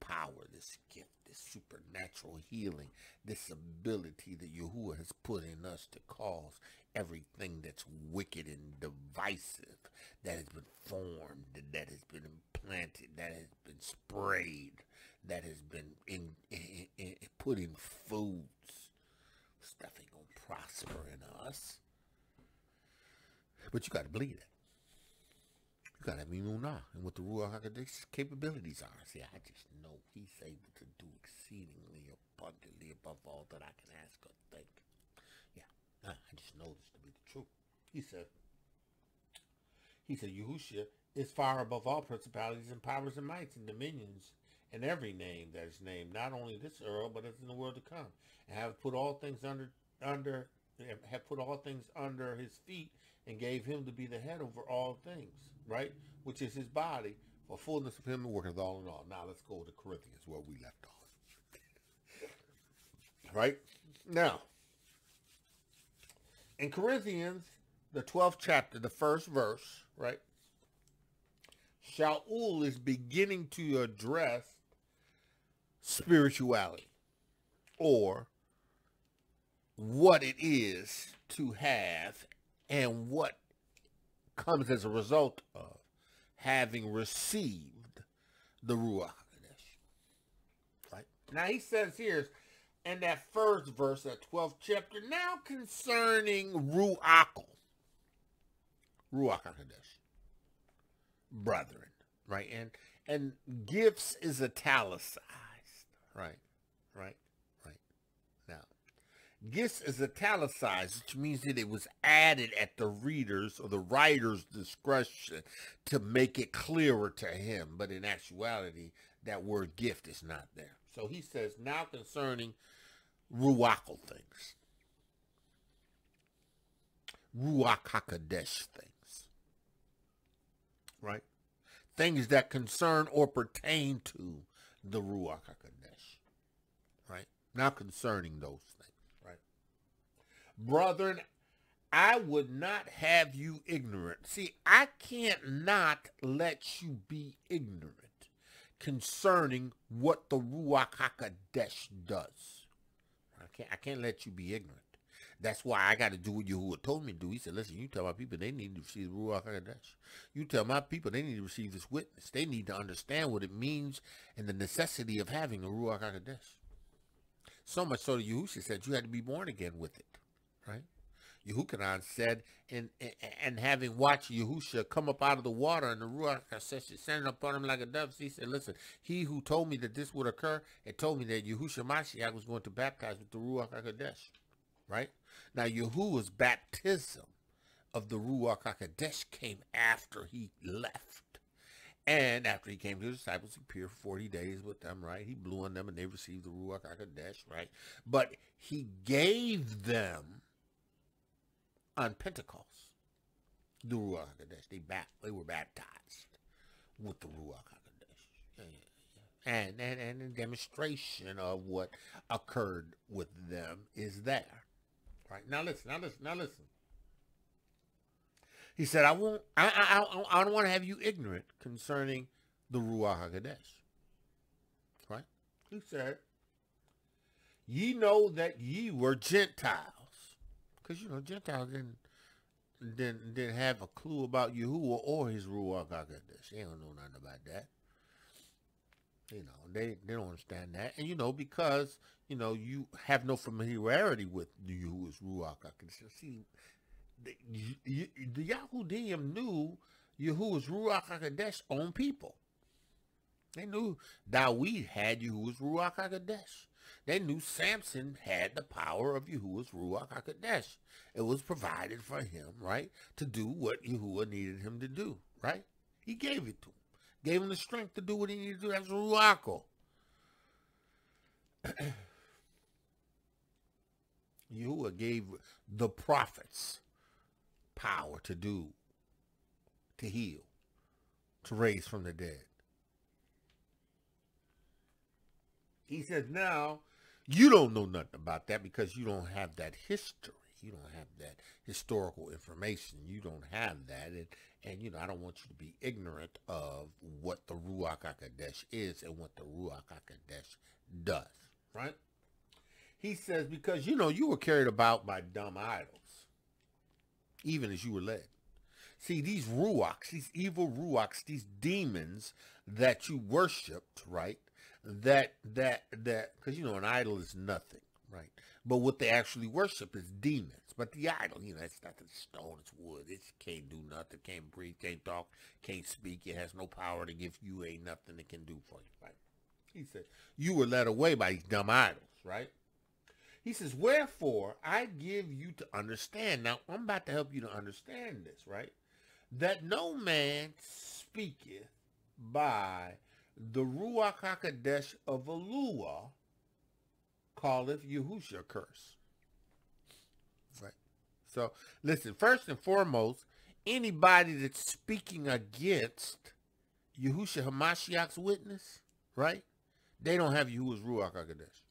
power, this gift, this supernatural healing, this ability that Yahuwah has put in us to cause everything that's wicked and divisive, that has been formed, that has been implanted, that has been sprayed, that has been in, in, in, put in foods. Stuff ain't gonna prosper in us. But you gotta believe it. You gotta have imunah and what the Ruach HaKodesh's capabilities are. See, I just know he's able to do exceedingly abundantly above all that I can ask or think. Yeah, I just know this to be the truth. He said, he said, Yahushua is far above all principalities and powers and mights and dominions and every name that is named, not only this earl, but as in the world to come, and have put all things under under have put all things under his feet, and gave him to be the head over all things, right? Which is his body, for fullness of him worketh all in all. Now let's go to Corinthians where we left off. right? Now, in Corinthians, the 12th chapter, the first verse, right? Shaul is beginning to address spirituality or what it is to have and what comes as a result of having received the Ruach HaKodesh. Right? Now he says here in that first verse, that 12th chapter, now concerning Ruach, Ruach HaKodesh, brethren, right? And, and gifts is italicized. Right, right, right. Now, Gis is italicized, which means that it was added at the reader's or the writer's discretion to make it clearer to him. But in actuality, that word gift is not there. So he says, now concerning Ruachal things. Ruach things. Right? Things that concern or pertain to the Ruach. Right? Now concerning those things. Brethren, I would not have you ignorant. See, I can't not let you be ignorant concerning what the Ruach HaKodesh does. I can't, I can't let you be ignorant. That's why I got to do what Yahuwah told me to do. He said, listen, you tell my people they need to receive the Ruach HaKodesh. You tell my people they need to receive this witness. They need to understand what it means and the necessity of having a Ruach HaKodesh. So much so that Yahushua said you had to be born again with it right? Yehukanan said, and, and having watched Yahusha come up out of the water and the Ruach HaKodesh descended upon him like a dove, he said, listen, he who told me that this would occur and told me that Yahusha Mashiach was going to baptize with the Ruach HaKodesh, right? Now, Yahuwah's baptism of the Ruach HaKodesh came after he left. And after he came to his disciples, he appeared for 40 days with them, right? He blew on them and they received the Ruach HaKodesh, right? But he gave them on Pentecost, the Ruach HaKodesh. They, bat, they were baptized with the Ruach HaKodesh. And, and, and a demonstration of what occurred with them is there. Right? Now listen, now listen, now listen. He said, I won't, I, I, I don't want to have you ignorant concerning the Ruach HaKodesh. Right? He said, ye know that ye were Gentiles because, you know, Gentiles didn't, didn't, didn't have a clue about Yahuwah or his Ruach HaKodesh. They don't know nothing about that. You know, they, they don't understand that. And, you know, because, you know, you have no familiarity with Yahuwah's Ruach HaKodesh. See, the, the, the Yahudim knew Yahuwah's Ruach HaKodesh own people. They knew Dawid had Yahuwah's Ruach HaKodesh. They knew Samson had the power of Yahuwah's Ruach HaKodesh. It was provided for him, right, to do what Yahuwah needed him to do, right? He gave it to him. Gave him the strength to do what he needed to do. That's Ruach. Yahuwah gave the prophets power to do, to heal, to raise from the dead. He says, now you don't know nothing about that because you don't have that history. You don't have that historical information. You don't have that. And, and you know, I don't want you to be ignorant of what the Ruach HaKodesh is and what the Ruach HaKodesh does, right? He says, because, you know, you were carried about by dumb idols, even as you were led. See, these Ruachs, these evil Ruachs, these demons that you worshipped, right? that that that because you know an idol is nothing, right? But what they actually worship is demons. But the idol, you know, it's nothing stone, it's wood. It can't do nothing, can't breathe, can't talk, can't speak. It has no power to give you. Ain't nothing it can do for you, right? He said, you were led away by these dumb idols, right? He says, wherefore I give you to understand. Now, I'm about to help you to understand this, right? That no man speaketh by the Ruach HaKodesh of Alua calleth Yahusha curse. Right. So listen, first and foremost, anybody that's speaking against Yahusha Hamashiach's witness, right? They don't have Yahuwah's Ruach HaKodesh.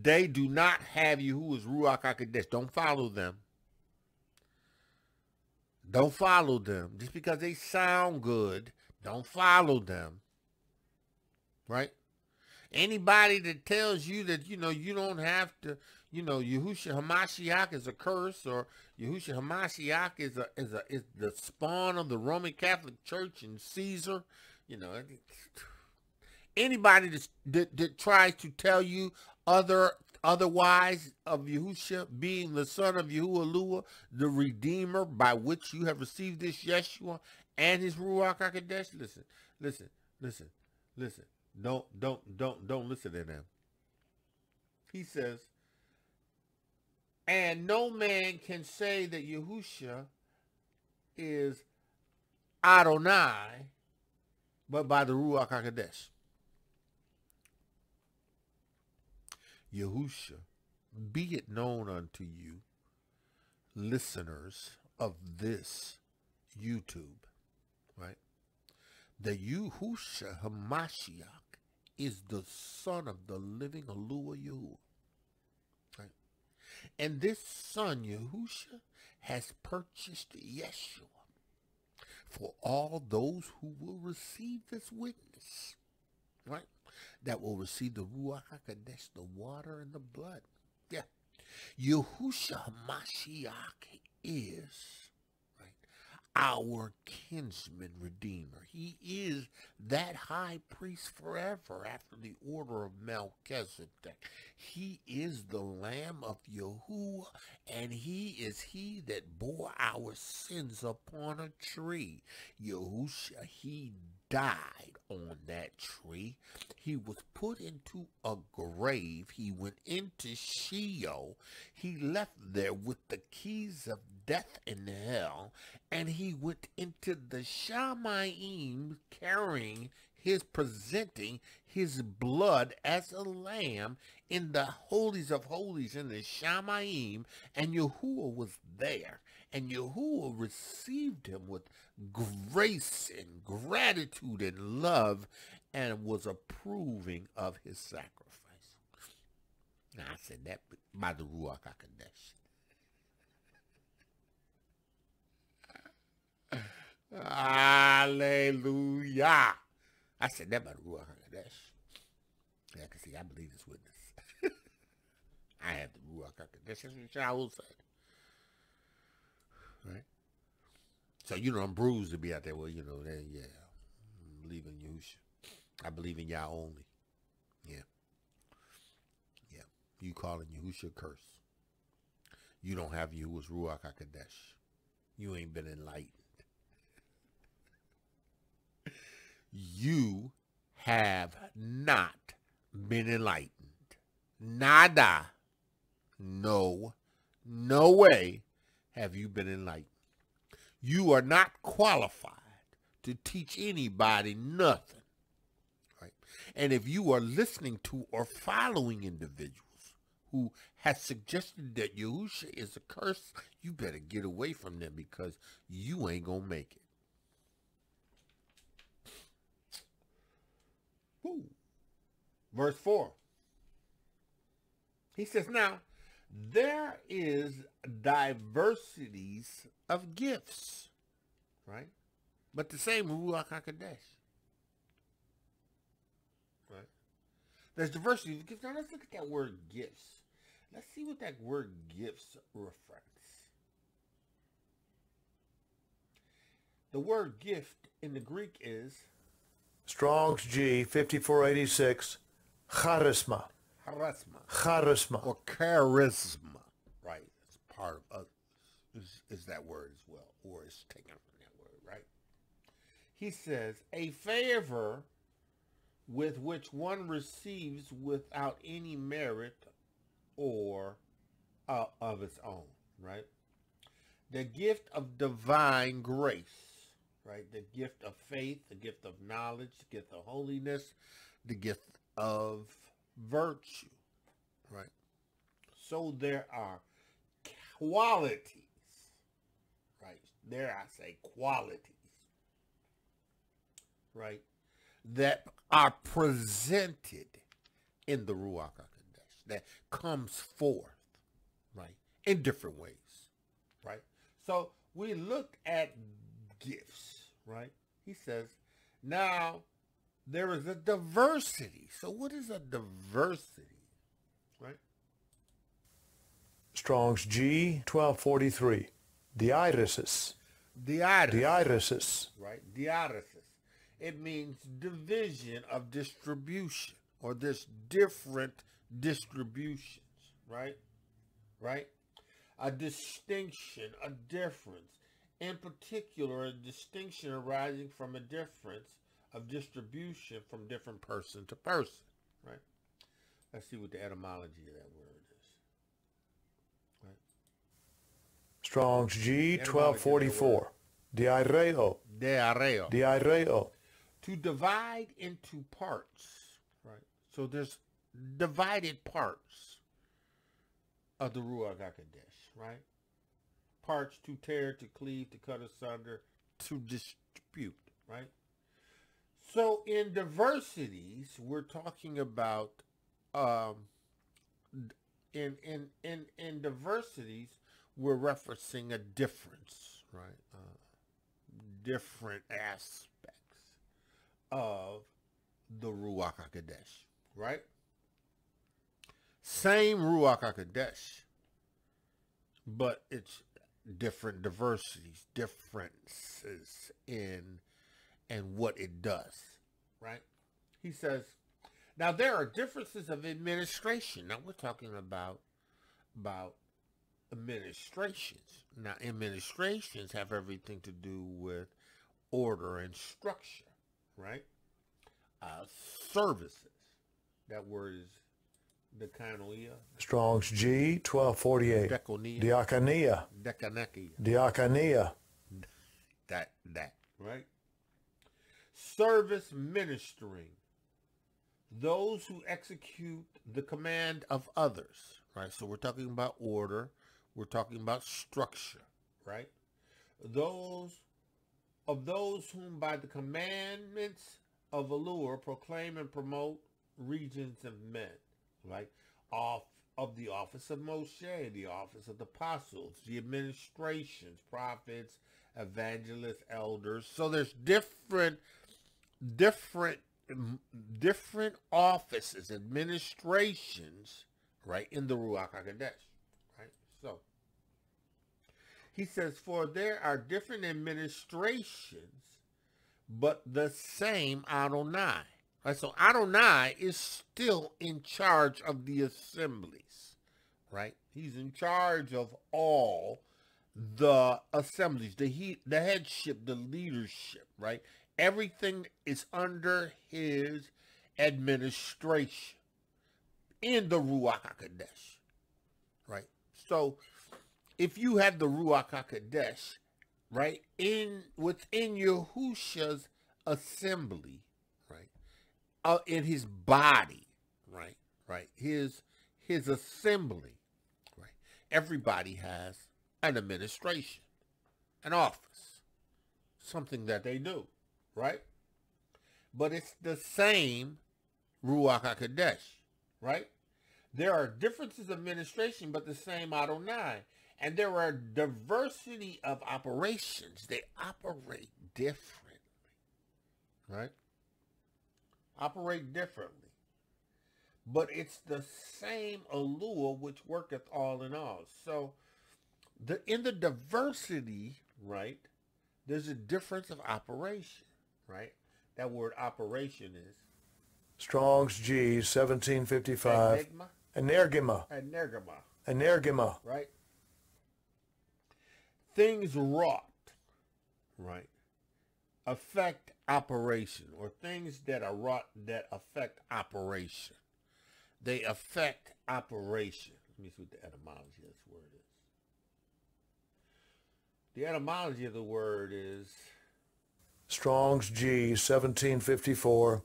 They do not have Yahuwah's Ruach HaKodesh. Don't follow them. Don't follow them. Just because they sound good, don't follow them. Right? Anybody that tells you that, you know, you don't have to, you know, Yahusha Hamashiach is a curse or Yahusha Hamashiach is a is a is the spawn of the Roman Catholic Church and Caesar, you know, anybody that, that tries to tell you other otherwise of Yahusha being the son of Yahuwah, the Redeemer by which you have received this Yeshua and his Ruach HaKodesh. Listen, listen, listen, listen. Don't, don't, don't, don't listen to them. He says, and no man can say that Yahusha is Adonai, but by the Ruach HaKodesh. Yahusha, be it known unto you, listeners of this YouTube, right? That Yahusha Hamashiach is the son of the living Alua Yahuwah. Right? And this son, Yahusha, has purchased Yeshua for all those who will receive this witness, right? That will receive the Ruach HaKodesh, the water and the blood. Yeah. Yahusha Mashiach is our kinsman redeemer. He is that high priest forever after the order of Melchizedek. He is the Lamb of Yahuwah, and he is he that bore our sins upon a tree. Yahusha, he died on that tree. He was put into a grave. He went into Sheol. He left there with the keys of death and hell. And he went into the Shamayim carrying his presenting his blood as a lamb in the holies of holies in the Shamayim. And Yahuwah was there. And Yahuwah received him with grace and gratitude and love and was approving of his sacrifice. Now, I said that by the Ruach HaKodesh. Hallelujah. I said that by the Ruach HaKodesh. Yeah, because see, I believe this witness. I have the Ruach HaKodesh. That's what Shaul said. Right? So, you know, I'm bruised to be out there. Well, you know, then, yeah, I believe in Yahusha. I believe in Yah only. Yeah. Yeah. You calling Yahusha curse. You don't have Yahuwah's Ruach HaKodesh. You ain't been enlightened. you have not been enlightened. Nada. No. No way have you been enlightened. You are not qualified to teach anybody nothing. Right? And if you are listening to or following individuals who has suggested that Yahusha is a curse, you better get away from them because you ain't going to make it. Woo. Verse 4. He says, now, there is diversities of gifts, right? But the same Ruach HaKodesh. Right? There's diversity of gifts. Now let's look at that word gifts. Let's see what that word gifts refers. The word gift in the Greek is Strong's G 5486 charisma. Charisma Charisma. or charisma. Right. It's part of us, is, is that word as well, or it's taken from that word, right? He says, a favor with which one receives without any merit or uh, of its own, right? The gift of divine grace, right? The gift of faith, the gift of knowledge, the gift of holiness, the gift of virtue, right? So there are qualities, right? There I say qualities, right? That are presented in the Ruach HaKodesh, that comes forth, right? In different ways, right? So we look at gifts, right? He says, now there is a diversity. So what is a diversity, right? Strong's G 1243. Diaresis. Diatis, Diaresis. right? Diaresis. It means division of distribution or this different distributions, right? Right? A distinction, a difference. In particular, a distinction arising from a difference of distribution from different person to person, right? Let's see what the etymology of that word is. Right? Strong's G of the 1244. Diaireo. Diarrhea. Diaireo. to divide into parts, right? So there's divided parts of the Ruach HaKodesh, right? Parts to tear, to cleave, to cut asunder, to distribute, right? So in diversities, we're talking about um, in in in in diversities, we're referencing a difference, right? Uh, different aspects of the Ruach HaKodesh, right? Same Ruach HaKodesh, but it's different diversities, differences in and what it does, right? He says, now there are differences of administration. Now we're talking about about administrations. Now administrations have everything to do with order and structure, right? Uh, services. That word is dekanoia, Strong's G 1248. deconia, Diaconia. decanekia. Diaconia. That that right. Service ministering. Those who execute the command of others. Right. So we're talking about order. We're talking about structure. Right. Those of those whom by the commandments of Alua proclaim and promote regions of men, right? Off of the office of Moshe, the office of the apostles, the administrations, prophets, evangelists, elders. So there's different, different, different offices, administrations, right, in the Ruach HaKodesh, right? So he says, for there are different administrations, but the same Adonai. Right, so Adonai is still in charge of the assemblies, right? He's in charge of all the assemblies, the he, the headship, the leadership, right? Everything is under his administration in the Ruach HaKodesh, right? So if you have the Ruach HaKodesh, right, in within Yahusha's assembly, right, uh, in his body, right, right, his his assembly, right, everybody has an administration, an office, something that they do, right, but it's the same Ruach HaKodesh, right? There are differences of administration, but the same Adonai. And there are diversity of operations. They operate differently, right? Operate differently. But it's the same Alua which worketh all in all. So the in the diversity, right, there's a difference of operation, right? That word operation is Strong's G 1755. enigma, Energema. energema, Energema. right? Things wrought, right, affect operation, or things that are wrought that affect operation. They affect operation. Let me see what the etymology of this word is. The etymology of the word is Strong's G 1754.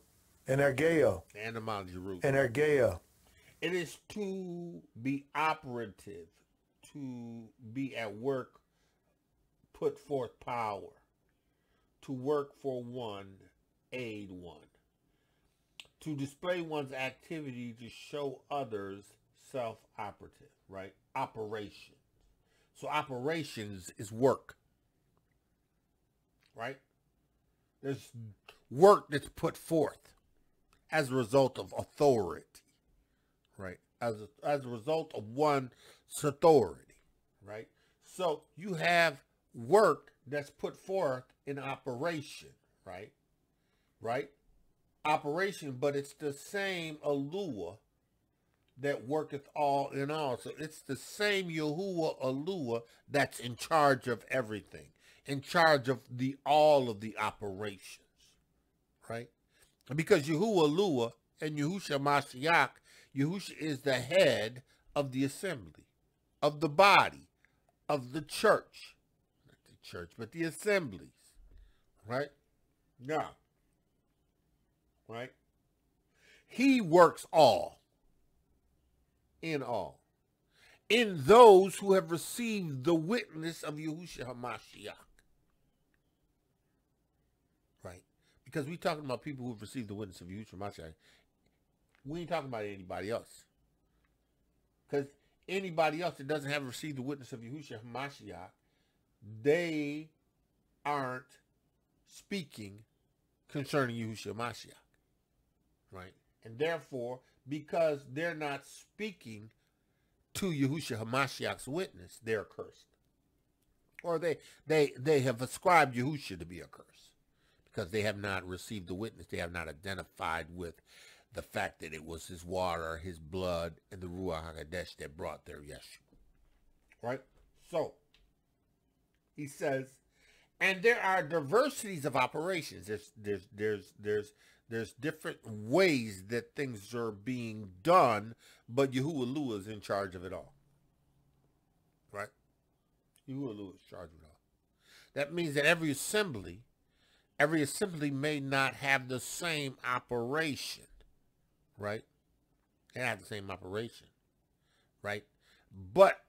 and Ergea. And the etymology root. Energea. It is to be operative, to be at work, put forth power, to work for one, aid one, to display one's activity to show others self-operative, right? Operation. So operations is work, right? There's work that's put forth as a result of authority right? As a, as a result of one's authority, right? So you have work that's put forth in operation, right? Right? Operation, but it's the same Alua that worketh all in all. So it's the same Yahuwah Alua that's in charge of everything, in charge of the all of the operations, right? Because Yahuwah and Yahusha Mashiach Yahusha is the head of the assembly, of the body, of the church. Not the church, but the assemblies. Right? Now, right? He works all in all. In those who have received the witness of Yahushua HaMashiach. Right? Because we're talking about people who have received the witness of Yahushua HaMashiach. We ain't talking about anybody else. Because anybody else that doesn't have received the witness of Yahushua HaMashiach, they aren't speaking concerning Yahushua HaMashiach. Right? And therefore, because they're not speaking to Yahushua Hamashiach's witness, they're cursed. Or they they they have ascribed Yahushua to be a curse because they have not received the witness. They have not identified with the fact that it was his water, his blood, and the Ruach HaKodesh that brought their Yeshua. Right? So, he says, and there are diversities of operations. There's there's there's there's there's different ways that things are being done, but Yahuwah is in charge of it all. Right? Yahuwah is in charge of it all. That means that every assembly, every assembly may not have the same operation. Right? They have the same operation. Right? But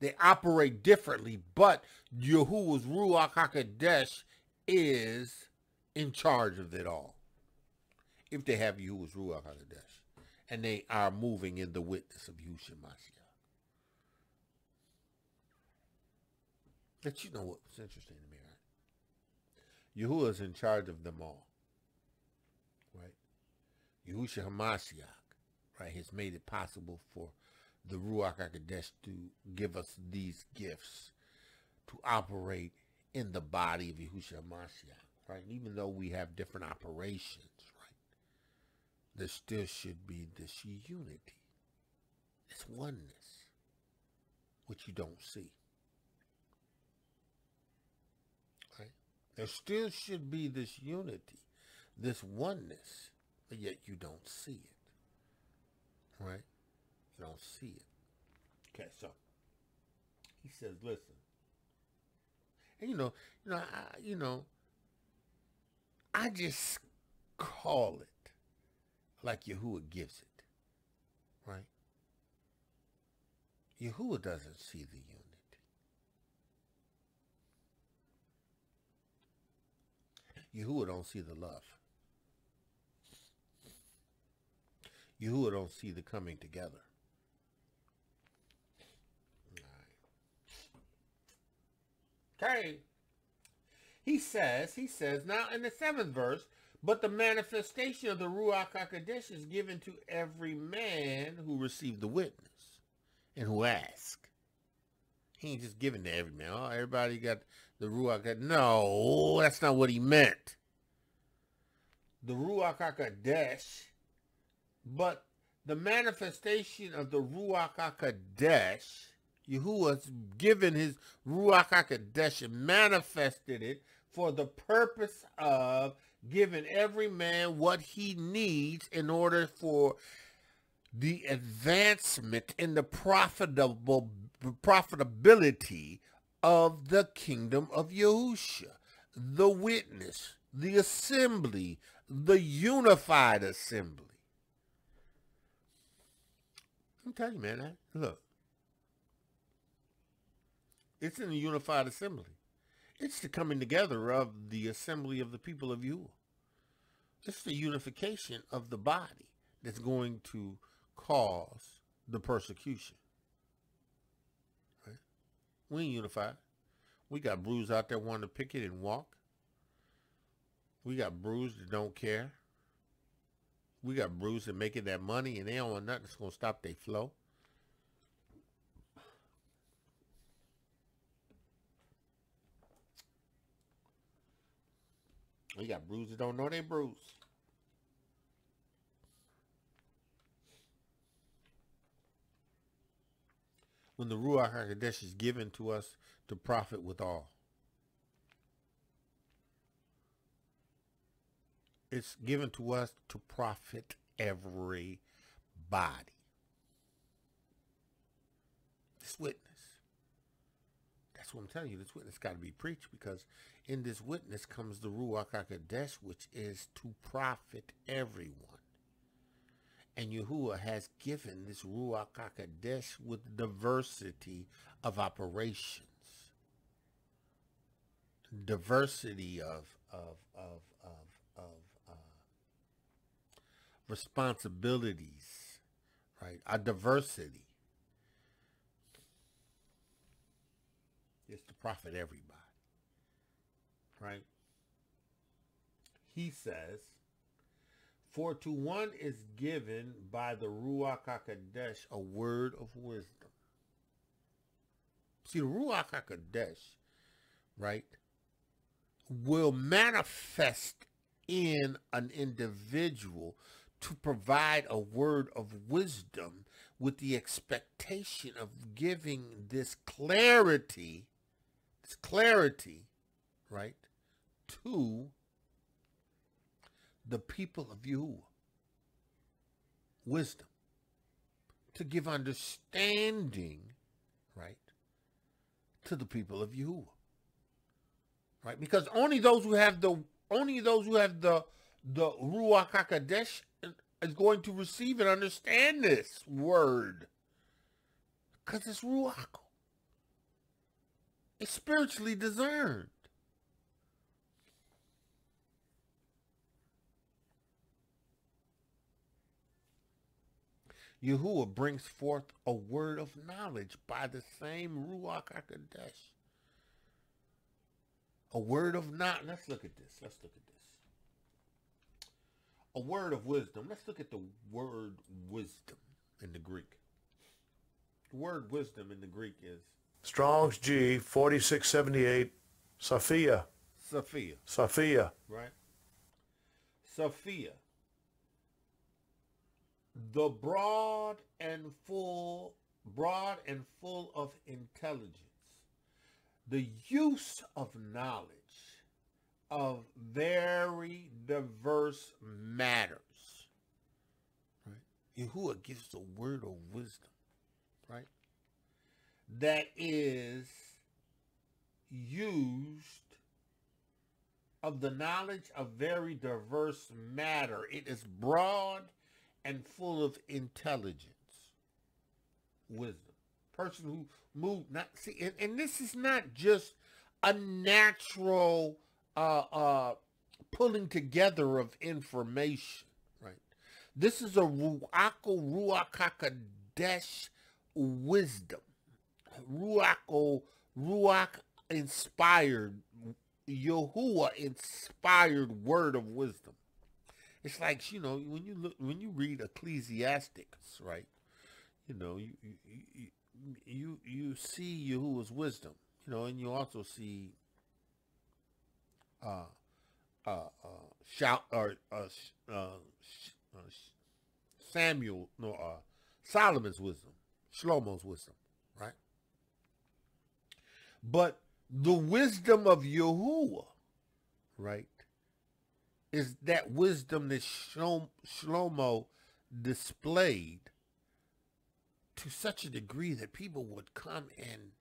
They operate differently, but Yahuwah's Ruach HaKodesh is in charge of it all. If they have Yahuwah's Ruach HaKodesh, and they are moving in the witness of Yahushua Mashiach. But you know what's interesting to me, right? Yahuwah is in charge of them all. Right? Yahushua HaMashiach, right, has made it possible for the Ruach HaKodesh to give us these gifts to operate in the body of Yahushua Mashiach, right? And even though we have different operations, right? There still should be this unity, this oneness, which you don't see. Right? There still should be this unity, this oneness, but yet you don't see it. Right? You don't see it. Okay, so he says, listen. And you know, you know, I, you know, I just call it like Yahuwah gives it, right? Yahuwah doesn't see the unity. Yahuwah don't see the love. Yahuwah don't see the coming together. Okay. He says, he says, now in the seventh verse, but the manifestation of the Ruach HaKodesh is given to every man who received the witness and who asked. He ain't just giving to every man. Oh, everybody got the Ruach No, that's not what he meant. The Ruach HaKodesh, but the manifestation of the Ruach HaKodesh Yahuwah's given his Ruach HaKodesh and manifested it for the purpose of giving every man what he needs in order for the advancement in the profitable profitability of the kingdom of Yahusha, the witness, the assembly, the unified assembly. I'm telling you, man, look, it's in the unified assembly. It's the coming together of the assembly of the people of you. It's the unification of the body that's going to cause the persecution. We ain't unified. We got brews out there wanting to pick it and walk. We got brews that don't care. We got brews that making that money and they don't want nothing that's going to stop their flow. We got bruises don't know they bruise. When the Ruach HaKodesh is given to us to profit with all. it's given to us to profit everybody. This witness. That's what I'm telling you. This witness got to be preached because in this witness comes the Ruach HaKodesh, which is to profit everyone. And Yahuwah has given this Ruach HaKodesh with diversity of operations. Diversity of, of, of, of, of uh, responsibilities, right? A diversity. is to profit everybody. Right? He says, For to one is given by the Ruach HaKodesh a word of wisdom. See, the Ruach HaKodesh, right, will manifest in an individual to provide a word of wisdom with the expectation of giving this clarity this clarity, right, to the people of Yahuwah. Wisdom. To give understanding, right, to the people of Yahuwah. Right? Because only those who have the only those who have the the Ruach HaKodesh is going to receive and understand this word. Because it's Ruach. It's spiritually discerned. Yahuwah brings forth a word of knowledge by the same Ruach HaKodesh. A word of knowledge. Let's look at this. Let's look at this. A word of wisdom. Let's look at the word wisdom in the Greek. The word wisdom in the Greek is Strong's G, 4678, Sophia. Sophia. Sophia. Right? Sophia. The broad and full, broad and full of intelligence. The use of knowledge of very diverse matters. Right? Yahuwah gives the word of wisdom right? that is used of the knowledge of very diverse matter. It is broad and full of intelligence, wisdom. Person who moved, not see, and, and this is not just a natural uh, uh, pulling together of information, right? This is a ruach hakodesh wisdom Ruach Ruach inspired, Yahuwah inspired word of wisdom. It's like, you know, when you look, when you read Ecclesiastics, right? You know, you, you, you, you see Yahuwah's wisdom, you know, and you also see, uh, uh, uh, shout, or, uh, uh, uh, Samuel, no, uh, Solomon's wisdom, Shlomo's wisdom. Right? But the wisdom of Yahuwah, right, is that wisdom that Shlomo displayed to such a degree that people would come and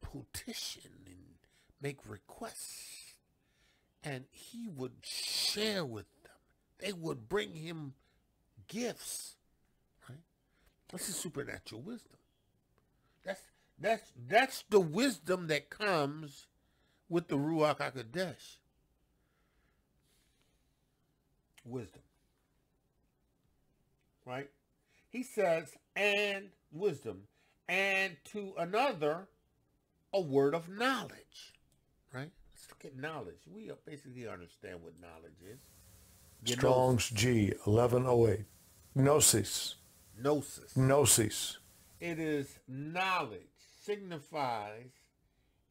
petition and make requests. And he would share with them. They would bring him gifts. Right? This is supernatural wisdom. That's that's that's the wisdom that comes with the Ruach HaKodesh. Wisdom. Right? He says, and wisdom. And to another, a word of knowledge. Right? Let's look at knowledge. We basically understand what knowledge is. You Strong's G, 1108. Gnosis. Gnosis. Gnosis. It is knowledge signifies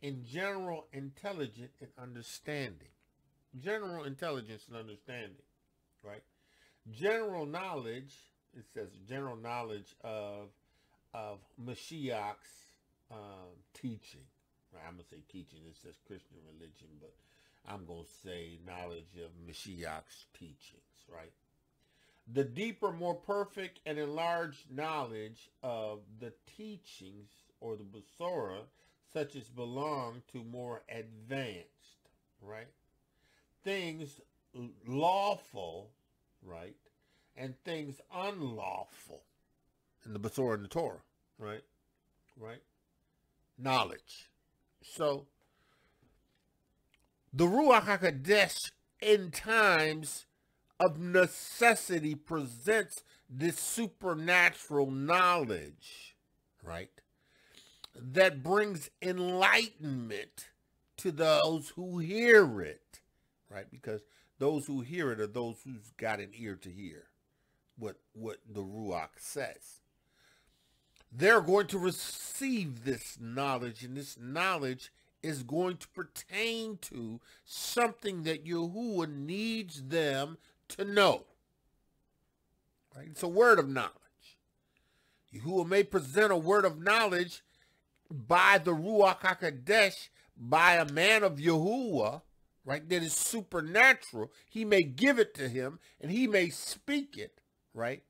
in general intelligence and understanding. General intelligence and understanding, right? General knowledge, it says general knowledge of of Mashiach's um, teaching. Right, I'm gonna say teaching. It says Christian religion, but I'm going to say knowledge of Mashiach's teachings, right? The deeper, more perfect, and enlarged knowledge of the teachings or the Besorah, such as belong to more advanced, right? Things lawful, right? And things unlawful in the Besorah and the Torah, right? Right? Knowledge. So, the Ruach HaKodesh in times of necessity presents this supernatural knowledge, right? That brings enlightenment to those who hear it, right? Because those who hear it are those who's got an ear to hear what what the Ruach says. They're going to receive this knowledge, and this knowledge is going to pertain to something that Yahuwah needs them to know. Right? It's a word of knowledge. Yahuwah may present a word of knowledge by the Ruach HaKodesh, by a man of Yahuwah, right, that is supernatural. He may give it to him, and he may speak it, right?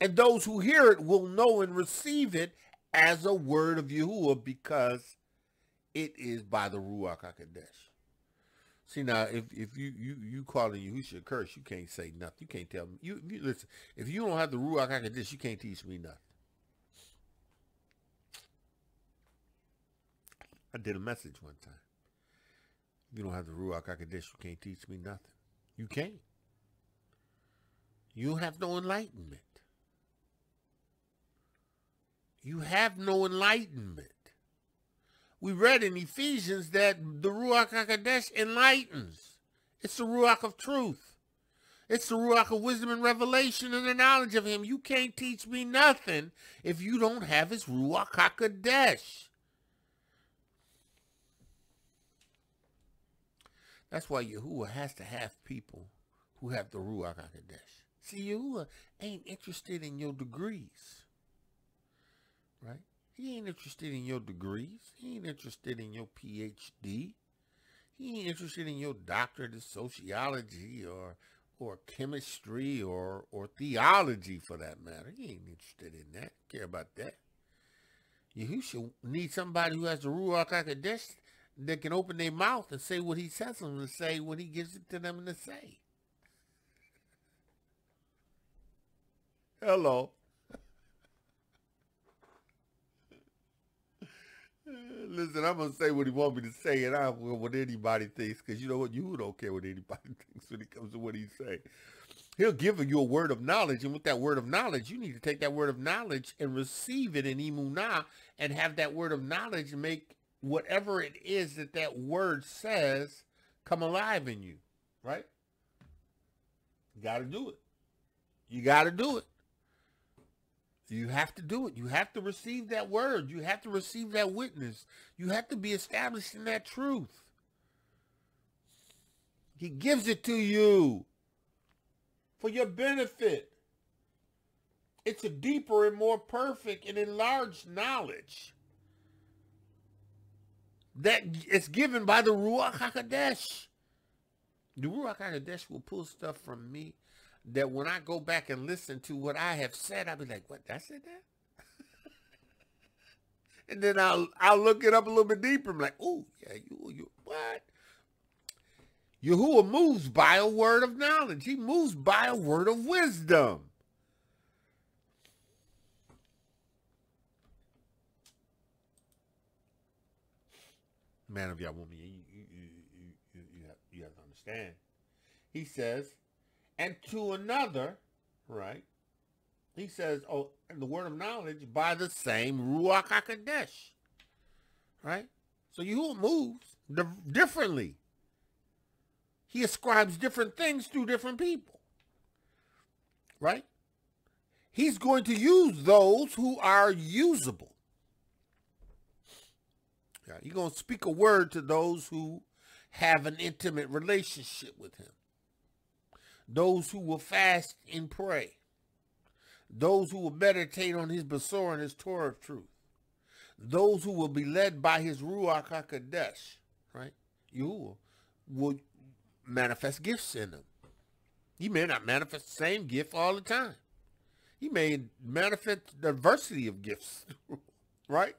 And those who hear it will know and receive it as a word of Yahuwah because it is by the Ruach HaKodesh. See now, if if you you you calling Yahushua a curse, you can't say nothing. You can't tell me. You, you listen. If you don't have the Ruach HaKodesh, you can't teach me nothing. I did a message one time. You don't have the Ruach HaKodesh, you can't teach me nothing. You can't. You have no enlightenment. You have no enlightenment. We read in Ephesians that the Ruach HaKodesh enlightens. It's the Ruach of truth. It's the Ruach of wisdom and revelation and the knowledge of him. You can't teach me nothing if you don't have his Ruach HaKodesh. That's why Yahuwah has to have people who have the Ruach HaKodesh. See, Yahuwah ain't interested in your degrees, right? He ain't interested in your degrees. He ain't interested in your PhD. He ain't interested in your doctorate of sociology or or chemistry or or theology for that matter. He ain't interested in that. Care about that. You should need somebody who has the Ruach HaKodesh that can open their mouth and say what he says them to say when he gives it to them to say. Hello. Listen, I'm gonna say what he want me to say, and I don't care what anybody thinks, because you know what, you don't care what anybody thinks when it comes to what he say. He'll give you a word of knowledge, and with that word of knowledge, you need to take that word of knowledge and receive it in imunah, and have that word of knowledge make whatever it is that that word says come alive in you, right? You got to do it. You got to do it. You have to do it. You have to receive that word. You have to receive that witness. You have to be established in that truth. He gives it to you for your benefit. It's a deeper and more perfect and enlarged knowledge that is given by the Ruach HaKodesh. The Ruach HaKodesh will pull stuff from me that when I go back and listen to what I have said, I'll be like, what, I said that? and then I'll I'll look it up a little bit deeper. I'm like, oh, yeah, you, you, what? Yahuwah moves by a word of knowledge. He moves by a word of wisdom. Man of Yah woman, you, you, you, you, have, to understand. He says, and to another, right? He says, oh, the word of knowledge by the same Ruach right? So you moves differently. He ascribes different things to different people, right? He's going to use those who are usable. Yeah, he's going to speak a word to those who have an intimate relationship with him those who will fast and pray, those who will meditate on his Basor and his Torah of truth, those who will be led by his Ruach HaKodesh, right? You will, manifest gifts in them. He may not manifest the same gift all the time. He may manifest diversity of gifts, right?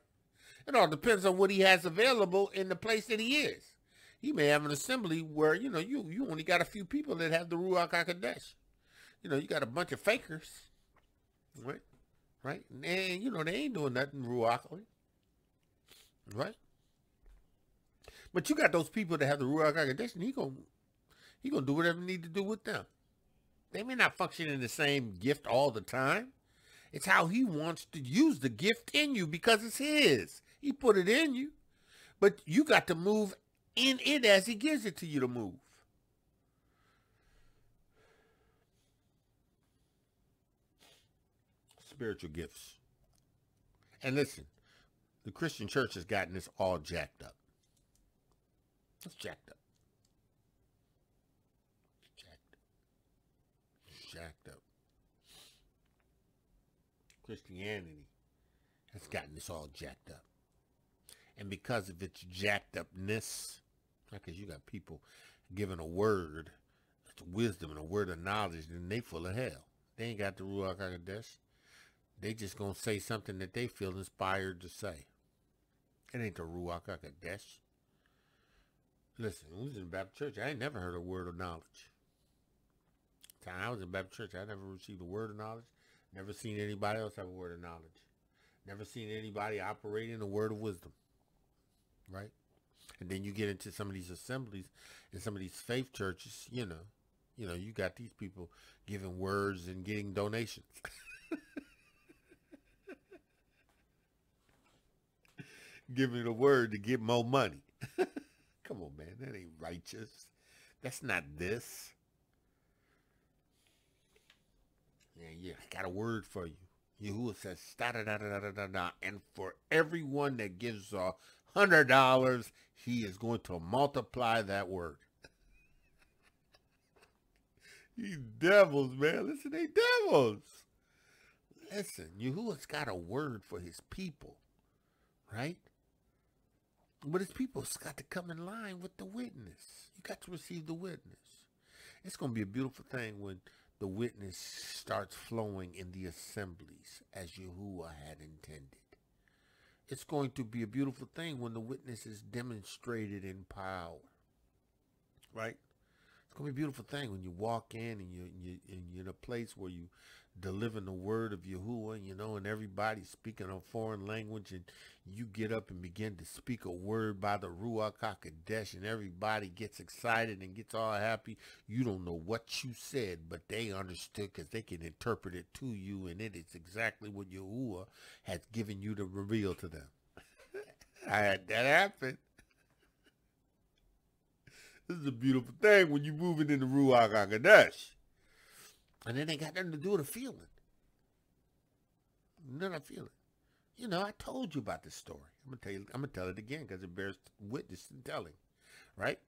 It all depends on what he has available in the place that he is. He may have an assembly where, you know, you, you only got a few people that have the Ruach HaKodesh. You know, you got a bunch of fakers, right? Right? And, you know, they ain't doing nothing Ruach, right? But you got those people that have the Ruach HaKodesh, and he going he gonna do whatever he need to do with them. They may not function in the same gift all the time. It's how he wants to use the gift in you because it's his. He put it in you. But you got to move in it as he gives it to you to move. Spiritual gifts. And listen, the Christian church has gotten this all jacked up. It's jacked up. Jacked up. Jacked up. Christianity has gotten this all jacked up. And because of its jacked upness, because you got people giving a word, it's wisdom and a word of knowledge, then they full of hell. They ain't got the Ruach HaKodesh. They just gonna say something that they feel inspired to say. It ain't the Ruach HaKodesh. Listen, we was in Baptist church. I ain't never heard a word of knowledge. Time I was in Baptist church, I never received a word of knowledge. Never seen anybody else have a word of knowledge. Never seen anybody operate in a word of wisdom right? And then you get into some of these assemblies and some of these faith churches, you know, you know, you got these people giving words and getting donations. giving the word to get more money. Come on, man. That ain't righteous. That's not this. Yeah, yeah. I got a word for you. Yahuwah says, da da da da da da da. And for everyone that gives off $100, he is going to multiply that word. These devils, man. Listen, they devils. Listen, Yahuwah's got a word for his people, right? But his people's got to come in line with the witness. You got to receive the witness. It's going to be a beautiful thing when the witness starts flowing in the assemblies as Yahuwah had intended. It's going to be a beautiful thing when the witness is demonstrated in power. Right? It's going to be a beautiful thing when you walk in and you, you, and you're in a place where you delivering the word of Yahuwah, you know, and everybody's speaking a foreign language and you get up and begin to speak a word by the Ruach HaKodesh and everybody gets excited and gets all happy. You don't know what you said, but they understood because they can interpret it to you and it is exactly what Yahuwah has given you to reveal to them. I had that happen. This is a beautiful thing when you're moving in the Ruach HaKodesh. And then they got nothing to do with a feeling. None of feeling. You know, I told you about this story. I'm gonna tell you. I'm gonna tell it again because it bears witness in telling. Right?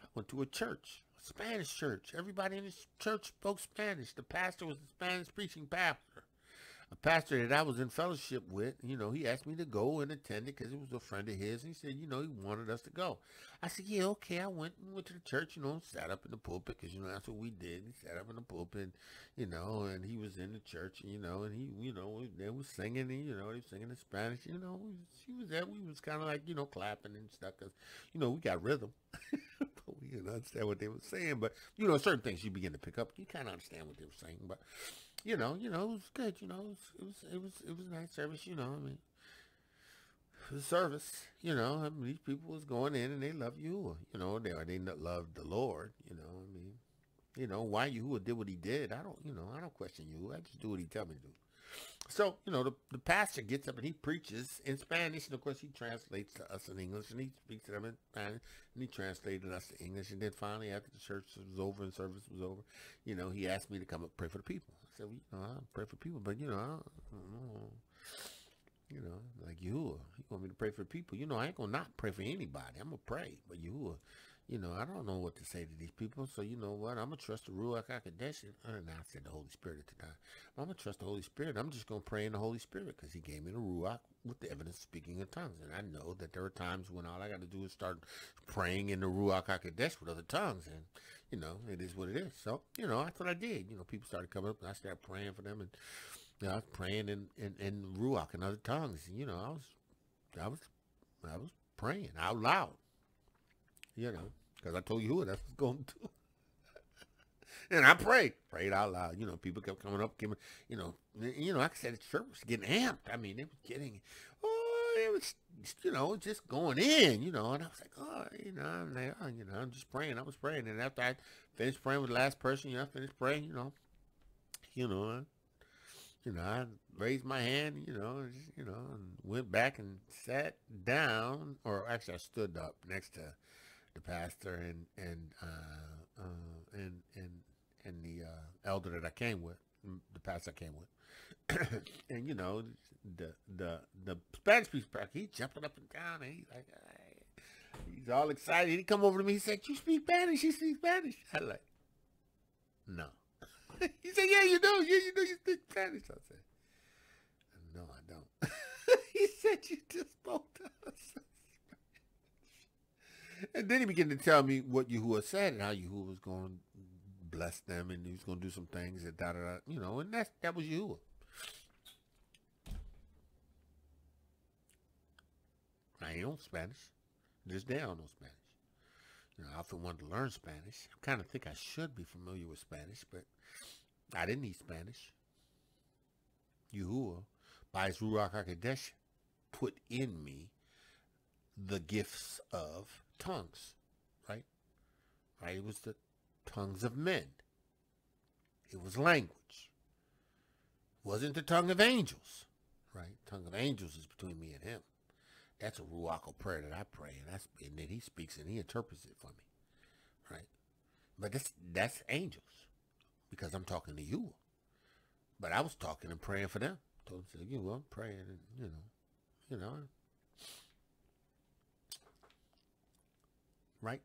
I went to a church, a Spanish church. Everybody in this church spoke Spanish. The pastor was a Spanish preaching pastor a pastor that I was in fellowship with, you know, he asked me to go and attend it because it was a friend of his. And he said, you know, he wanted us to go. I said, yeah, okay. I went and went to the church, you know, sat up in the pulpit because, you know, that's what we did. He sat up in the pulpit, you know, and he was in the church, you know, and he, you know, they was singing, and, you know, they was singing in Spanish, you know, he was there. We was kind of like, you know, clapping and stuff because, you know, we got rhythm. but we didn't understand what they were saying. But, you know, certain things you begin to pick up. You kind of understand what they were saying. But, you know, you know, it was good. You know, it was, it was, it was, it was nice service. You know, I mean, the service. You know, I mean, these people was going in and they love you. You know, they they love the Lord. You know, I mean, you know, why Yahuwah did what he did. I don't, you know, I don't question you. I just do what he tell me to do. So, you know, the, the pastor gets up and he preaches in Spanish, and of course he translates to us in English, and he speaks to them in Spanish, and he translated us to English, and then finally after the church was over and service was over, you know, he asked me to come up pray for the people. Well, you know, I pray for people, but, you know, I don't, I don't know. You know, like you, you want me to pray for people. You know, I ain't gonna not pray for anybody. I'm gonna pray, but you, you know, I don't know what to say to these people. So you know what? I'm gonna trust the Ruach Hakodesh. And I said the Holy Spirit at the time. I'm gonna trust the Holy Spirit. I'm just gonna pray in the Holy Spirit because He gave me the Ruach with the evidence speaking in tongues. And I know that there are times when all I got to do is start praying in the Ruach Hakodesh with other tongues, and you know, it is what it is. So you know, that's what I did. You know, people started coming up, and I started praying for them, and you know, I was praying in in, in Ruach and other tongues. You know, I was, I was, I was praying out loud. You know, because I told you who that's what's going to and I prayed, prayed out loud. You know, people kept coming up, giving, you know, you know, like I said, the church was getting amped. I mean, it was getting, oh, it was, you know, just going in, you know. And I was like, oh, you know, I'm like, oh, you know, I'm just praying. I was praying, and after I finished praying with the last person, you know, I finished praying, you know, you know, I, you know, I raised my hand, you know, just, you know, and went back and sat down, or actually I stood up next to the pastor and and uh, uh, and and and the uh, elder that I came with, the pastor I came with, and you know the the the Spanish speaker, he jumping up and down, and he's like, hey. he's all excited. He come over to me, he said, "You speak Spanish? You speak Spanish?" I like, no. he said, "Yeah, you do. Yeah, you do. You speak Spanish." I said, "No, I don't." he said, "You just spoke to us." And then he began to tell me what Yahuwah said and how Yahuwah was going to bless them and he was going to do some things and da da da. You know, and that that was Yahuwah. I ain't know Spanish. This day I don't know Spanish. You know, I often wanted to learn Spanish. I kind of think I should be familiar with Spanish, but I didn't need Spanish. Yahuwah, by his Ruach HaKodesh, put in me the gifts of tongues, right? Right? It was the tongues of men. It was language. It wasn't the tongue of angels, right? Tongue of angels is between me and him. That's a ruach prayer that I pray, and that's and then he speaks and he interprets it for me, right? But that's that's angels, because I'm talking to you. But I was talking and praying for them. Told them, you know, I'm praying, and you know, you know, right?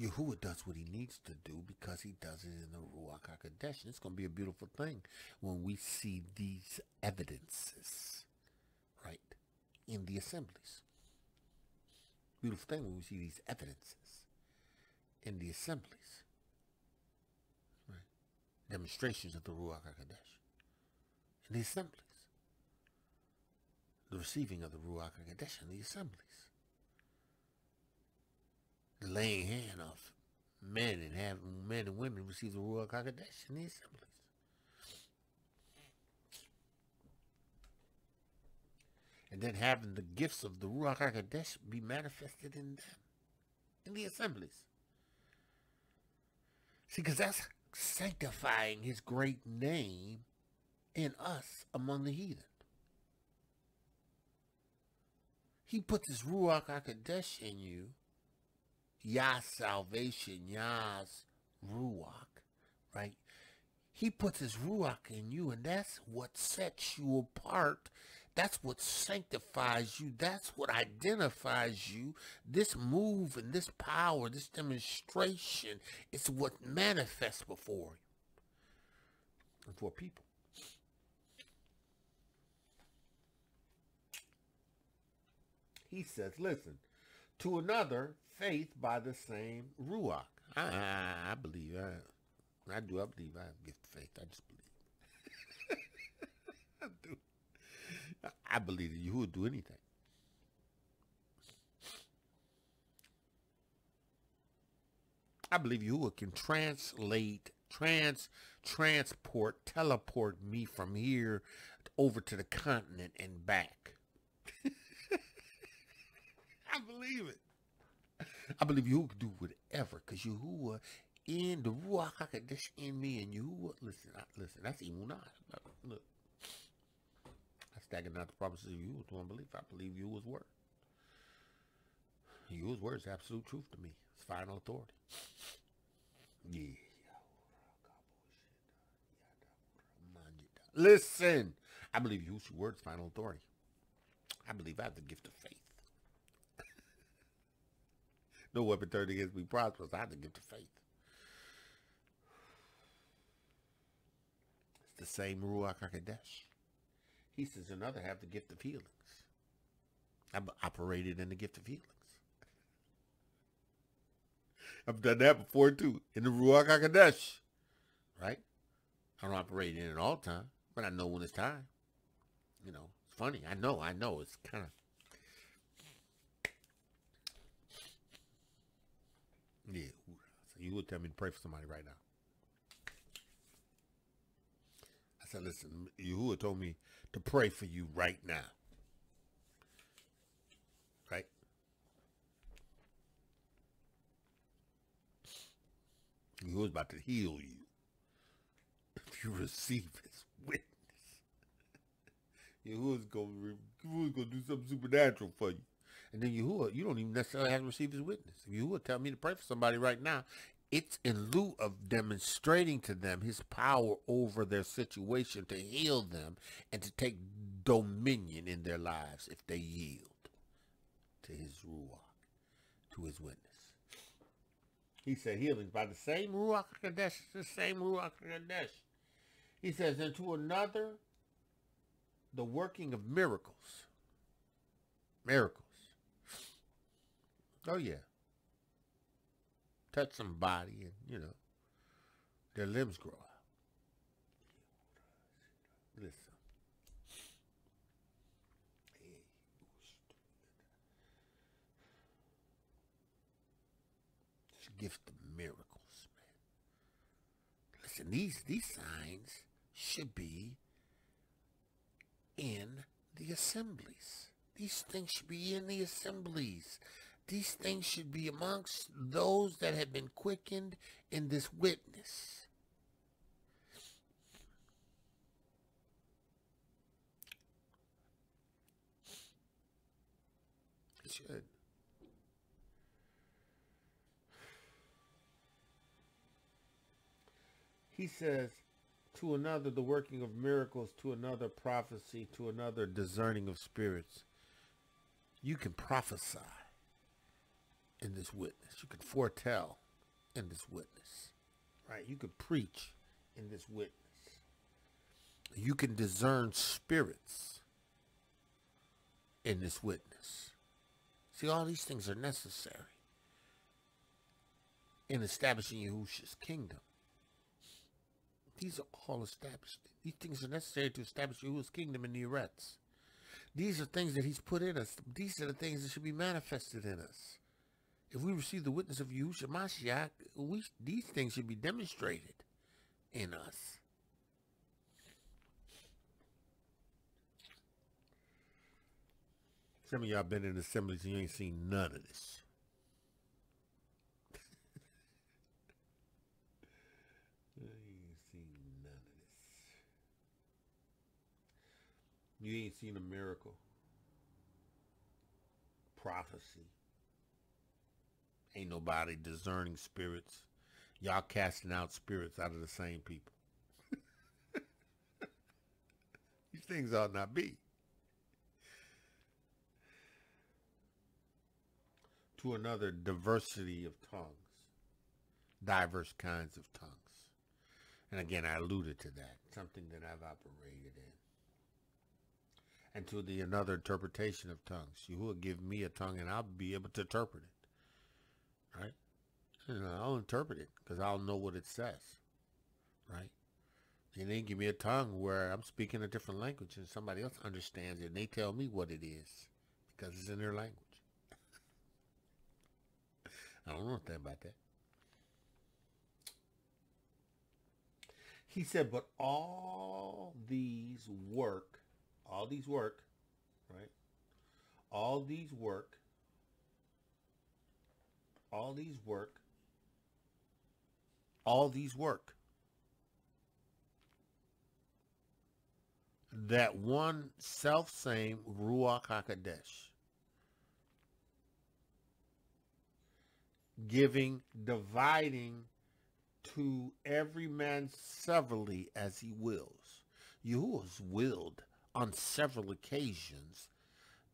Yahuwah does what he needs to do because he does it in the Ruach HaKodesh. It's going to be a beautiful thing when we see these evidences, right, in the assemblies. Beautiful thing when we see these evidences in the assemblies, right? Demonstrations of the Ruach HaKodesh in the assemblies. The receiving of the Ruach HaKodesh in the assemblies laying hand of men and having men and women receive the Ruach HaKodesh in the assemblies. And then having the gifts of the Ruach HaKodesh be manifested in them, in the assemblies. See, because that's sanctifying his great name in us among the heathen. He puts his Ruach HaKodesh in you Yah's salvation, Yah's Ruach, right? He puts his Ruach in you, and that's what sets you apart. That's what sanctifies you. That's what identifies you. This move and this power, this demonstration, is what manifests before you for people. He says, listen, to another, faith by the same ruach. I, I, believe. I, I do. I believe I have gift of faith. I just believe. I do. I believe that you would do anything. I believe you can translate, trans, transport, teleport me from here over to the continent and back. I believe it. I believe you can do whatever because you who Yahuwah in the Ruach HaKodesh in me and Yahuwah, listen, I, listen, that's Emunah. Look, I stagger out the promises of Yahuwah to unbelief. I believe Yahuwah's word. Yahuwah's word is absolute truth to me. It's final authority. Yeah. Listen, I believe Yahuwah's word is final authority. I believe I have the gift of faith. No weapon turned against me prosperous. I have the gift of faith. It's the same Ruach HaKodesh. He says another have the gift of healings. I've operated in the gift of healings. I've done that before too, in the Ruach HaKodesh. Right? I don't operate in it all the time, but I know when it's time. You know, it's funny. I know, I know. It's kind of Yeah. So you would tell me to pray for somebody right now. I said, listen, Yahuwah told me to pray for you right now. Right? Yahuwah's about to heal you. If you receive his witness. Yahuwah's going to do something supernatural for you. And then Yahuwah, you don't even necessarily have to receive his witness. If Yahuwah tell me to pray for somebody right now, it's in lieu of demonstrating to them his power over their situation to heal them and to take dominion in their lives if they yield to his Ruach, to his witness. He said healings by the same Ruach HaKodesh, the same Ruach HaKodesh. He says, and to another, the working of miracles. Miracles. Oh yeah. Touch somebody and, you know, their limbs grow out. Listen. Gift of miracles, man. Listen, these these signs should be in the assemblies. These things should be in the assemblies. These things should be amongst those that have been quickened in this witness. It should. He says, to another the working of miracles, to another prophecy, to another discerning of spirits. You can prophesy in this witness. You can foretell in this witness. Right? You can preach in this witness. You can discern spirits in this witness. See, all these things are necessary in establishing Yahushua's kingdom. These are all established. These things are necessary to establish Yahushua's kingdom in the Eretz. These are things that he's put in us. These are the things that should be manifested in us. If we receive the witness of Yahushua Mashiach, we, these things should be demonstrated in us. Some of y'all been in assemblies and you ain't seen none of this. you ain't seen none of this. You ain't seen a miracle. Prophecy. Ain't nobody discerning spirits. Y'all casting out spirits out of the same people. These things ought not be. To another diversity of tongues. Diverse kinds of tongues. And again, I alluded to that. Something that I've operated in. And to the another interpretation of tongues. You will give me a tongue and I'll be able to interpret it right? You I'll interpret it because I'll know what it says, right? And they give me a tongue where I'm speaking a different language and somebody else understands it and they tell me what it is because it's in their language. I don't know nothing about that. He said, but all these work, all these work, right? All these work all these work. All these work. That one self-same Ruach HaKodesh. Giving, dividing to every man severally as he wills. Yahuwah's willed on several occasions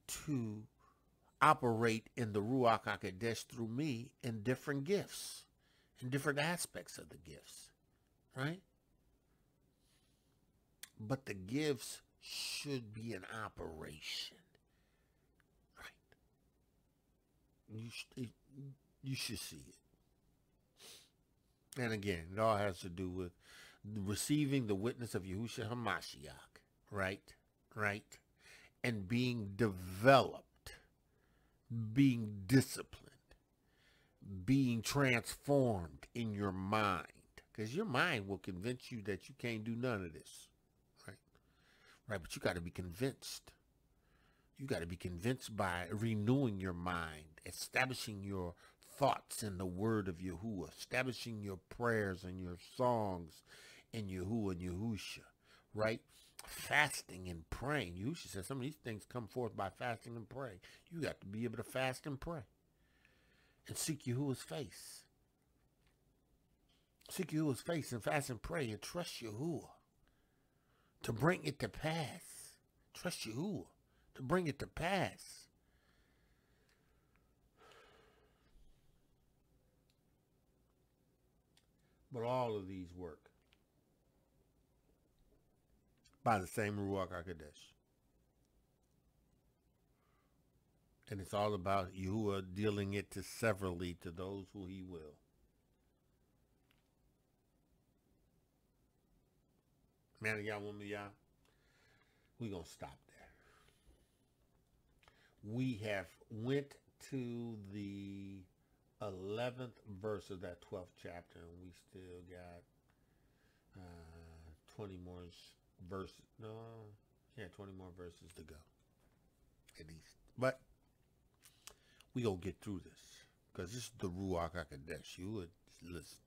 to operate in the Ruach HaKodesh through me in different gifts, in different aspects of the gifts, right? But the gifts should be in operation, right? You, you should see it. And again, it all has to do with receiving the witness of Yahushua HaMashiach, right? Right? And being developed, being disciplined, being transformed in your mind. Because your mind will convince you that you can't do none of this, right? Right, but you got to be convinced. You got to be convinced by renewing your mind, establishing your thoughts in the word of Yahuwah, establishing your prayers and your songs in Yahuwah and Yahusha, right? Fasting and praying. Yahusha says some of these things come forth by fasting and praying. You got to be able to fast and pray and seek Yahuwah's face. Seek Yahuwah's face and fast and pray and trust Yahuwah to bring it to pass. Trust Yahuwah to bring it to pass. But all of these work by the same Ruach HaKodesh. And it's all about Yahuwah dealing it to severally to those who he will. Man of Yah, woman of Yah, we going to stop there. We have went to the 11th verse of that 12th chapter, and we still got uh, 20 more verses. No, yeah, 20 more verses to go, at least. But we gonna get through this because this is the Ruach Hakodesh. You would listen,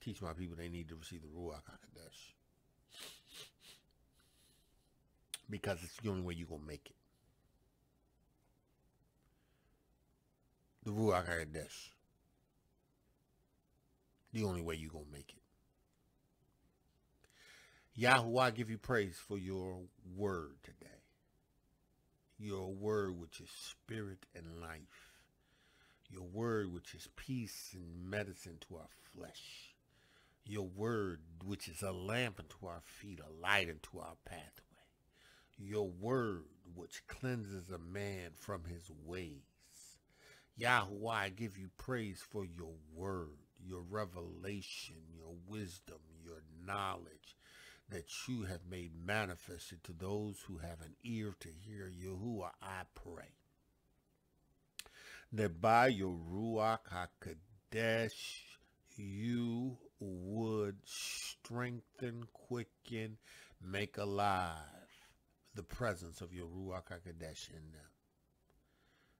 teach my people they need to receive the Ruach Hakodesh because it's the only way you gonna make it. The Ruach Hakodesh the only way you're going to make it. Yahweh, I give you praise for your word today. Your word which is spirit and life. Your word which is peace and medicine to our flesh. Your word which is a lamp unto our feet, a light unto our pathway. Your word which cleanses a man from his ways. Yahweh, I give you praise for your word your revelation, your wisdom, your knowledge that you have made manifested to those who have an ear to hear Yahuwah, I pray. That by your Ruach HaKodesh, you would strengthen, quicken, make alive the presence of your Ruach HaKodesh in them.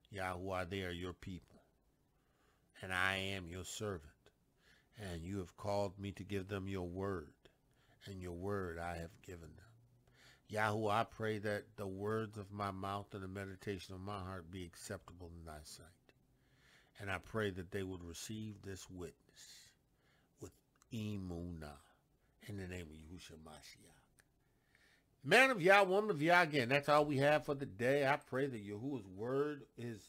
Yahweh, they are your people, and I am your servant and you have called me to give them your word, and your word I have given them. Yahweh, I pray that the words of my mouth and the meditation of my heart be acceptable in thy sight. And I pray that they would receive this witness with emunah in the name of Yahushua Mashiach. Man of Yah, woman of Yah, again, that's all we have for the day. I pray that Yahuwah's word is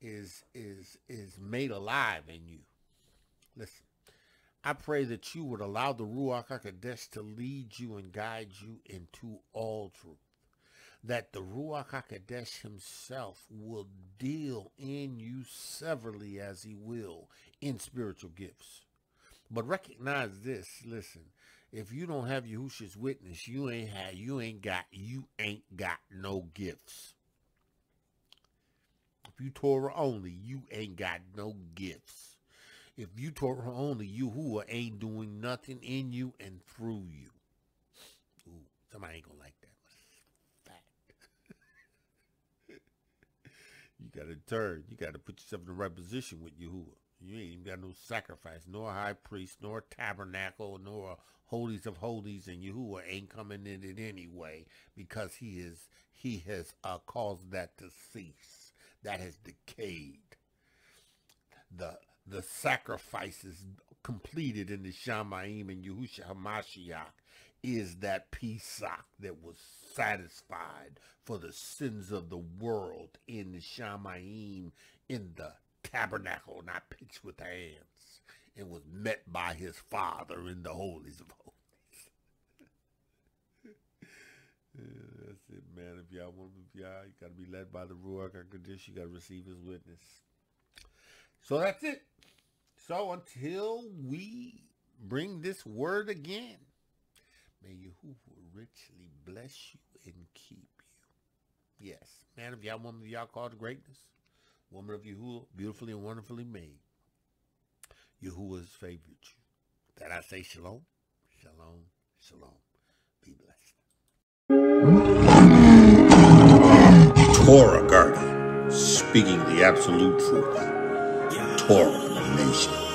is is is made alive in you. Listen, I pray that you would allow the Ruach HaKodesh to lead you and guide you into all truth. That the Ruach HaKodesh himself will deal in you severally as he will in spiritual gifts. But recognize this, listen, if you don't have Yahushua's witness, you ain't had, you ain't got, you ain't got no gifts. If you Torah only, you ain't got no gifts. If you Torah only, Yahuwah ain't doing nothing in you and through you. Ooh, somebody ain't gonna like that. Fact. you gotta turn. You gotta put yourself in the right position with Yahuwah. You ain't even got no sacrifice, nor high priest, nor tabernacle, nor holies of holies, and Yahuwah ain't coming in it anyway because he is he has uh, caused that to cease. That has decayed. The the sacrifices completed in the Shamayim and Yahushua HaMashiach is that Pesach that was satisfied for the sins of the world in the Shamayim in the tabernacle, not pitched with hands, and was met by his father in the holies of holies. yeah, that's it, man. If y'all want, if y'all, you got to be led by the Ruach HaKodesh. You got to receive his witness. So that's it. So until we bring this word again, may Yahuwah richly bless you and keep you. Yes, man of Yah, woman of Yah called greatness. Woman of Yahuwah, beautifully and wonderfully made. Yahuwah's favored you. That I say shalom, shalom, shalom. Be blessed. Torah Guardian, speaking the absolute truth. Torah Nation.